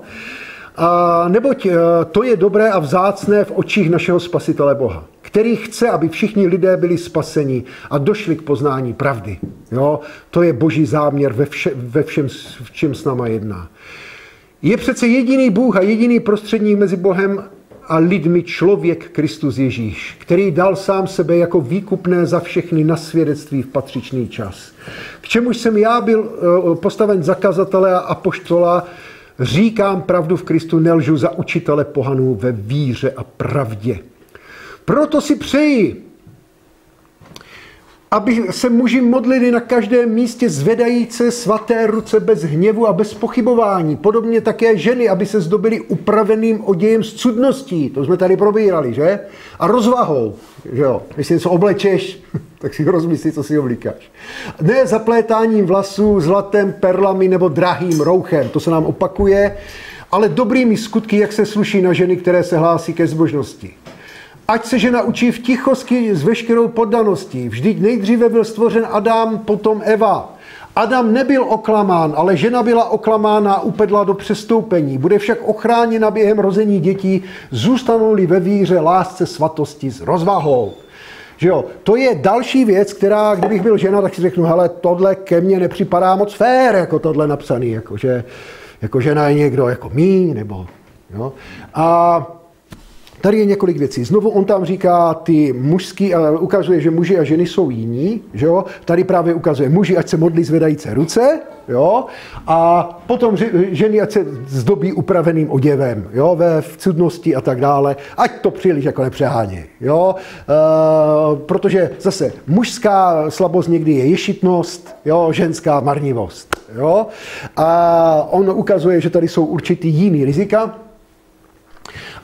A neboť eh, to je dobré a vzácné v očích našeho spasitele Boha který chce, aby všichni lidé byli spaseni a došli k poznání pravdy. Jo? To je boží záměr ve, vše, ve všem, v čem s náma jedná. Je přece jediný Bůh a jediný prostředník mezi Bohem a lidmi člověk Kristus Ježíš, který dal sám sebe jako výkupné za všechny na svědectví v patřičný čas. K čemuž jsem já byl eh, postaven zakazatele a apoštola, říkám pravdu v Kristu, nelžu za učitele pohanů ve víře a pravdě. Proto si přeji, aby se muži modlili na každém místě zvedajíce svaté ruce bez hněvu a bez pochybování. Podobně také ženy, aby se zdobily upraveným odějem s cudností. To jsme tady probírali, že? A rozvahou, že jo? Když si něco oblečeš, (laughs) tak si rozmyslí, co si oblíkáš. Ne zaplétáním vlasů zlatem, perlami nebo drahým rouchem. To se nám opakuje, ale dobrými skutky, jak se sluší na ženy, které se hlásí ke zbožnosti. Ať se žena učí v tichosti s veškerou poddaností. Vždyť nejdříve byl stvořen Adam, potom Eva. Adam nebyl oklamán, ale žena byla oklamána a upedla do přestoupení. Bude však ochráněna během rození dětí, zůstanou-li ve víře, lásce, svatosti s rozvahou. Že jo? To je další věc, která, kdybych byl žena, tak si řeknu, hele, tohle ke mně nepřipadá moc fér, jako tohle napsaný, jako že, jako žena je někdo jako mý, nebo jo? A Tady je několik věcí. Znovu on tam říká ty mužský, a ukazuje, že muži a ženy jsou jiní, že jo? Tady právě ukazuje muži, ať se modlí zvedajíce ruce, jo? A potom ženy, ať se zdobí upraveným oděvem, jo? Ve cudnosti a tak dále. Ať to příliš jako nepřehání, jo? E, protože zase mužská slabost někdy je ješitnost, jo? Ženská marnivost, jo? A on ukazuje, že tady jsou určitý jiný rizika,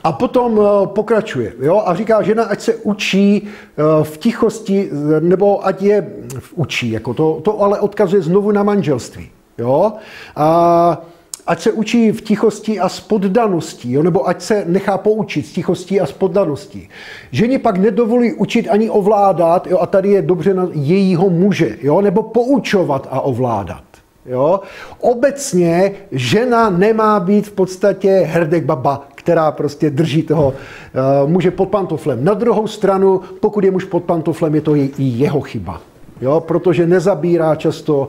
A potom eh, pokračuje jo? a říká, žena ať se učí eh, v tichosti, nebo ať je učí. Jako to, to ale odkazuje znovu na manželství. Jo? A ať se učí v tichosti a s poddaností, jo? nebo ať se nechá poučit s tichostí a s poddaností. Ženě pak nedovolí učit ani ovládat, jo? a tady je dobře na jejího muže, jo? nebo poučovat a ovládat. Jo? Obecně žena nemá být v podstatě herdek baba, která prostě drží toho uh, muže pod pantoflem. Na druhou stranu, pokud je muž pod pantoflem, je to i jeho chyba. Jo, protože nezabírá často uh,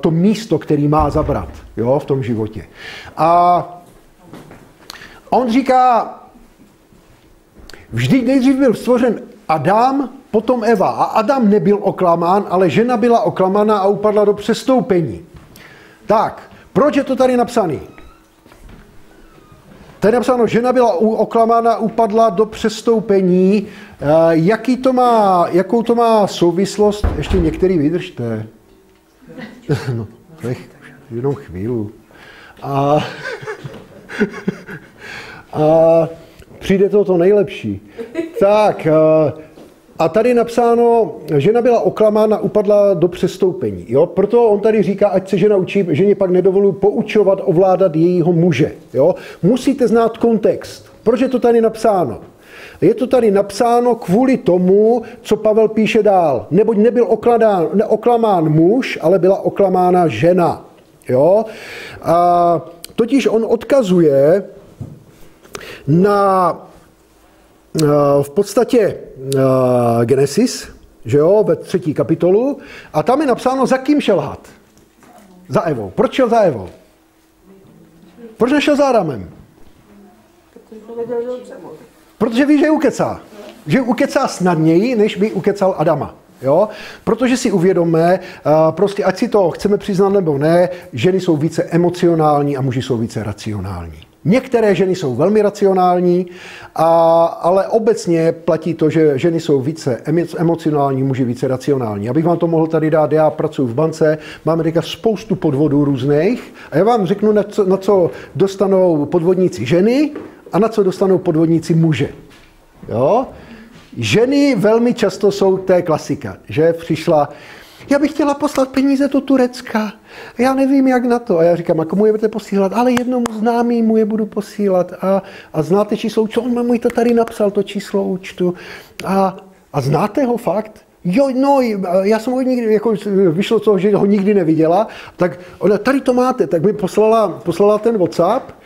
to místo, který má zabrat jo, v tom životě. A on říká, vždy nejdřív byl stvořen Adam, potom Eva. A Adam nebyl oklamán, ale žena byla oklamána a upadla do přestoupení. Tak, proč je to tady napsané? Tady je napsáno, žena byla oklamána, upadla do přestoupení. Eh, jaký to má, jakou to má souvislost? Ještě některý vydržte. (laughs) No, jenom chvíli. A, (laughs) a přijde to to nejlepší. (laughs) Tak, eh, a tady napsáno, žena byla oklamána, upadla do přestoupení. Jo? Proto on tady říká, ať se žena učí, ženě pak nedovoluje poučovat, ovládat jejího muže. Jo? Musíte znát kontext. Proč je to tady napsáno? Je to tady napsáno kvůli tomu, co Pavel píše dál. Neboť nebyl okladán, neoklamán muž, ale byla oklamána žena. Jo? A totiž on odkazuje na Eh, v podstatě eh, Genesis, že jo, ve třetí kapitolu, a tam je napsáno, za kým šel had. Za Evou. Proč šel za Evou? Proč nešel za Adamem? Protože ví, že ukecá. Že ukecá snadněji, než by ukecal Adama. Jo? Protože si uvědomme, eh, prostě ať si to chceme přiznat nebo ne, ženy jsou více emocionální a muži jsou více racionální. Některé ženy jsou velmi racionální, a, ale obecně platí to, že ženy jsou více emocionální, muži více racionální. Abych vám to mohl tady dát, já pracuji v bance, máme teďka spoustu podvodů různých a já vám řeknu, na co, na co dostanou podvodníci ženy a na co dostanou podvodníci muže. Jo? Ženy velmi často jsou, to je klasika, že přišla, já bych chtěla poslat peníze do Turecka, já nevím, jak na to. A já říkám, a komu je budete posílat? Ale jednomu známému je budu posílat. A, a znáte číslo účtu? On mi to tady napsal, to číslo účtu. A, a znáte ho fakt? Jo, no, já jsem ho nikdy, jako vyšlo to, že ho nikdy neviděla, tak ona, tady to máte, tak mi poslala, poslala ten WhatsApp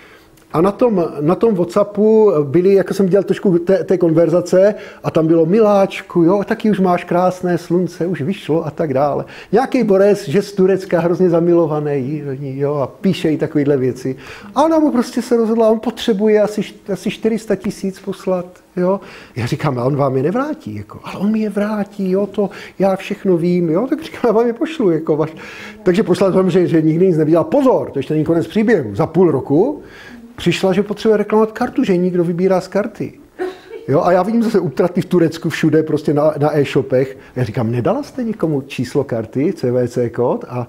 a na tom, na tom Whatsappu byly, jako jsem dělal trošku té, té konverzace, a tam bylo miláčku, jo, taky už máš krásné slunce, už vyšlo a tak dále. Nějaký borec, že z Turecka hrozně zamilovaný, jo, a píše jí takovéhle věci. A ona mu prostě se rozhodla, on potřebuje asi, asi 400 tisíc poslat, jo. Já říkám, a on vám je nevrátí, jako, ale on mi je vrátí, jo, to já všechno vím, jo, tak říkám, já vám je pošlu, jako, vaš. Takže poslal jsem, že, že nikdy nic neviděl. Pozor, to ještě není konec příběhu. Za půl roku přišla, že potřebuje reklamovat kartu, že nikdo vybírá z karty. Jo, a já vidím zase utraty v Turecku všude, prostě na, na e-shopech. Já říkám, nedala jste nikomu číslo karty, CVC kód? A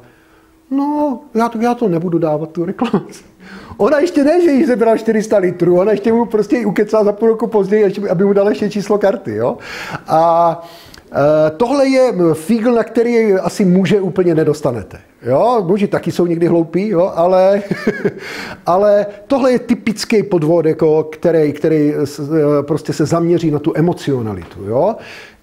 no, já to, já to nebudu dávat, tu reklamu. Ona ještě ne, že jí zebral 400 litrů, ona ještě mu prostě ukecala za půl roku později, aby mu dala ještě číslo karty. Jo? A e, tohle je fígl, na který asi muže úplně nedostanete. Jo, muži taky jsou někdy hloupí, jo, ale, (laughs) ale tohle je typický podvod, jako, který, který prostě se zaměří na tu emocionalitu. Jo.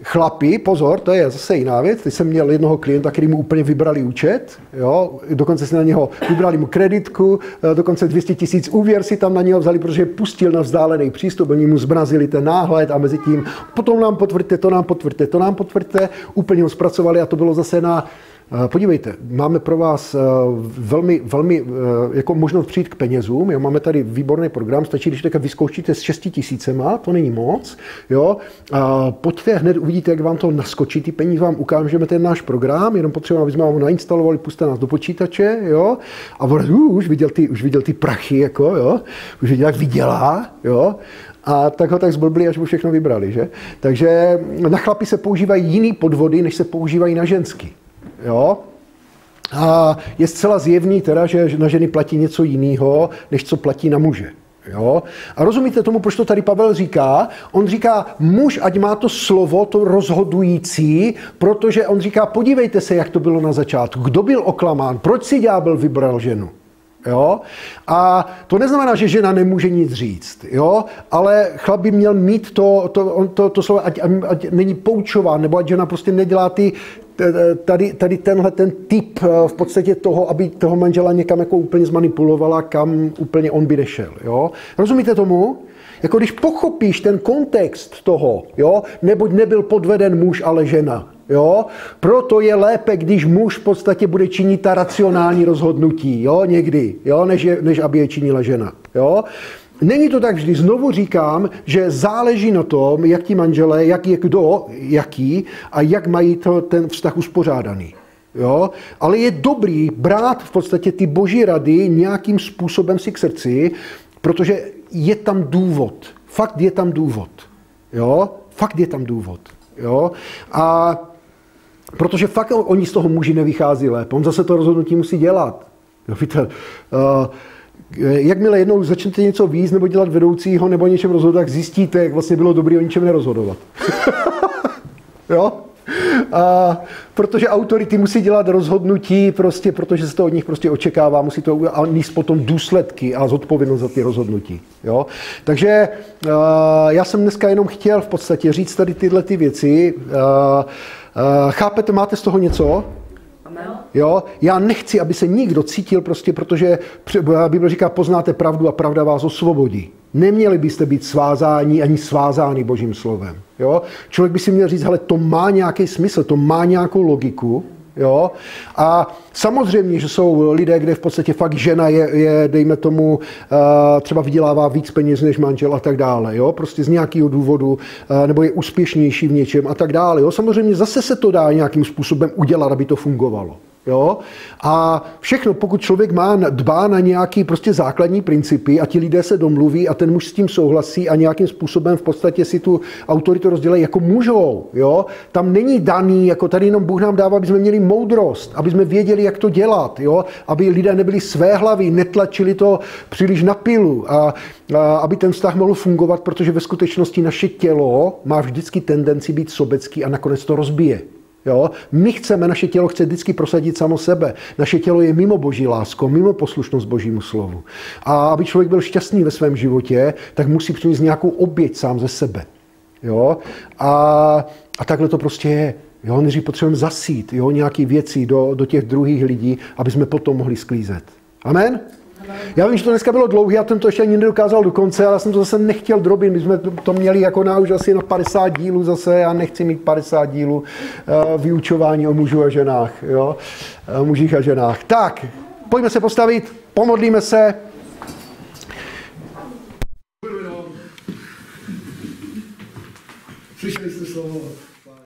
Chlapi, pozor, to je zase jiná věc. Teď jsem měl jednoho klienta, který mu úplně vybrali účet, jo, dokonce si na něho vybrali mu kreditku, dokonce 200 tisíc úvěr si tam na něho vzali, protože pustil na vzdálený přístup, oni mu zmrazili ten náhled a mezi tím potom nám potvrďte, to nám potvrďte, to nám potvrďte, úplně ho zpracovali a to bylo zase na podívejte, máme pro vás eh, velmi, velmi eh, jako možnost přijít k penězům. Jo? Máme tady výborný program, stačí, když teďka vyzkoušíte s 6 tisícema, to není moc. Jo? A pojďte, hned uvidíte, jak vám to naskočí, ty peníze vám ukážeme ten náš program, jenom potřebujeme, aby jsme ho nainstalovali, puste nás do počítače, jo? a uh, už, viděl ty, už viděl ty prachy, jako, jo? už viděl, jak vydělá, jo? a tak ho tak zblbli, až mu všechno vybrali. Že? Takže na chlapi se používají jiný podvody, než se používají na ženský. Jo? A je zcela zjevný teda, že na ženy platí něco jiného, než co platí na muže. Jo? A rozumíte tomu, proč to tady Pavel říká? On říká, muž, ať má to slovo, to rozhodující, protože on říká, podívejte se, jak to bylo na začátku. Kdo byl oklamán? Proč si ďábel vybral ženu? Jo? A to neznamená, že žena nemůže nic říct, jo? ale chlap by měl mít to, to, to, to slovo, ať, ať není poučován, nebo ať žena prostě nedělá ty, tady, tady tenhle ten typ eh, v podstatě toho, aby toho manžela někam jako úplně zmanipulovala, kam úplně on by nešel. Jo? Rozumíte tomu? Jako když pochopíš ten kontext toho, jo, neboť nebyl podveden muž, ale žena. Jo? Proto je lépe, když muž v podstatě bude činit ta racionální rozhodnutí, jo? někdy, jo? Než, je, než aby je činila žena. Jo? Není to tak vždy. Znovu říkám, že záleží na tom, jak ti manželé, jak je kdo, jaký a jak mají to, ten vztah uspořádaný. Jo? Ale je dobrý brát v podstatě ty boží rady nějakým způsobem si k srdci, protože je tam důvod. Fakt je tam důvod. Jo? Fakt je tam důvod. Jo? A protože fakt oni z toho muži nevychází lépe. On zase to rozhodnutí musí dělat. Jo, víte, uh, jakmile jednou začnete něco víc nebo dělat vedoucího nebo něčem rozhodovat, tak zjistíte, jak vlastně bylo dobré o ničem nerozhodovat. (laughs) jo? (laughs) A, protože autority musí dělat rozhodnutí, prostě, protože se to od nich prostě očekává, musí to a níst potom důsledky a zodpovědnost za ty rozhodnutí. Jo? Takže já jsem dneska jenom chtěl v podstatě říct tady tyhle ty věci. Chápete, máte z toho něco? Jo? Já nechci, aby se nikdo cítil prostě, protože Bible říká, poznáte pravdu a pravda vás osvobodí. Neměli byste být svázáni ani svázáni Božím slovem. Jo? Člověk by si měl říct, ale to má nějaký smysl, to má nějakou logiku. Jo? A samozřejmě, že jsou lidé, kde v podstatě fakt žena je, je dejme tomu, uh, třeba vydělává víc peněz než manžel a tak dále. Jo? Prostě z nějakého důvodu, uh, nebo je úspěšnější v něčem a tak dále. Jo? Samozřejmě zase se to dá nějakým způsobem udělat, aby to fungovalo. Jo? A všechno, pokud člověk má, dbá na nějaký prostě základní principy a ti lidé se domluví a ten muž s tím souhlasí a nějakým způsobem v podstatě si tu autoritu rozdělají jako můžou. Jo? Tam není daný, jako tady jenom Bůh nám dává, aby jsme měli moudrost, aby jsme věděli, jak to dělat, jo? aby lidé nebyli své hlavy, netlačili to příliš na pilu a, a aby ten vztah mohl fungovat, protože ve skutečnosti naše tělo má vždycky tendenci být sobecký a nakonec to rozbije. Jo? My chceme, naše tělo chce vždycky prosadit samo sebe. Naše tělo je mimo boží lásko, mimo poslušnost božímu slovu. A aby člověk byl šťastný ve svém životě, tak musí přinést nějakou oběť sám ze sebe. Jo? A, a takhle to prostě je. Jo? Než potřebujeme zasít jo? nějaké věci do, do těch druhých lidí, aby jsme potom mohli sklízet. Amen? Já vím, že to dneska bylo dlouhé, já jsem to ještě ani nedokázal do konce, ale já jsem to zase nechtěl drobit. My jsme to měli jako na už asi na 50 dílů zase, já nechci mít 50 dílů eh, vyučování o mužů a ženách, jo? O mužích a ženách. Tak, pojďme se postavit, pomodlíme se. Slyšeli jste slovo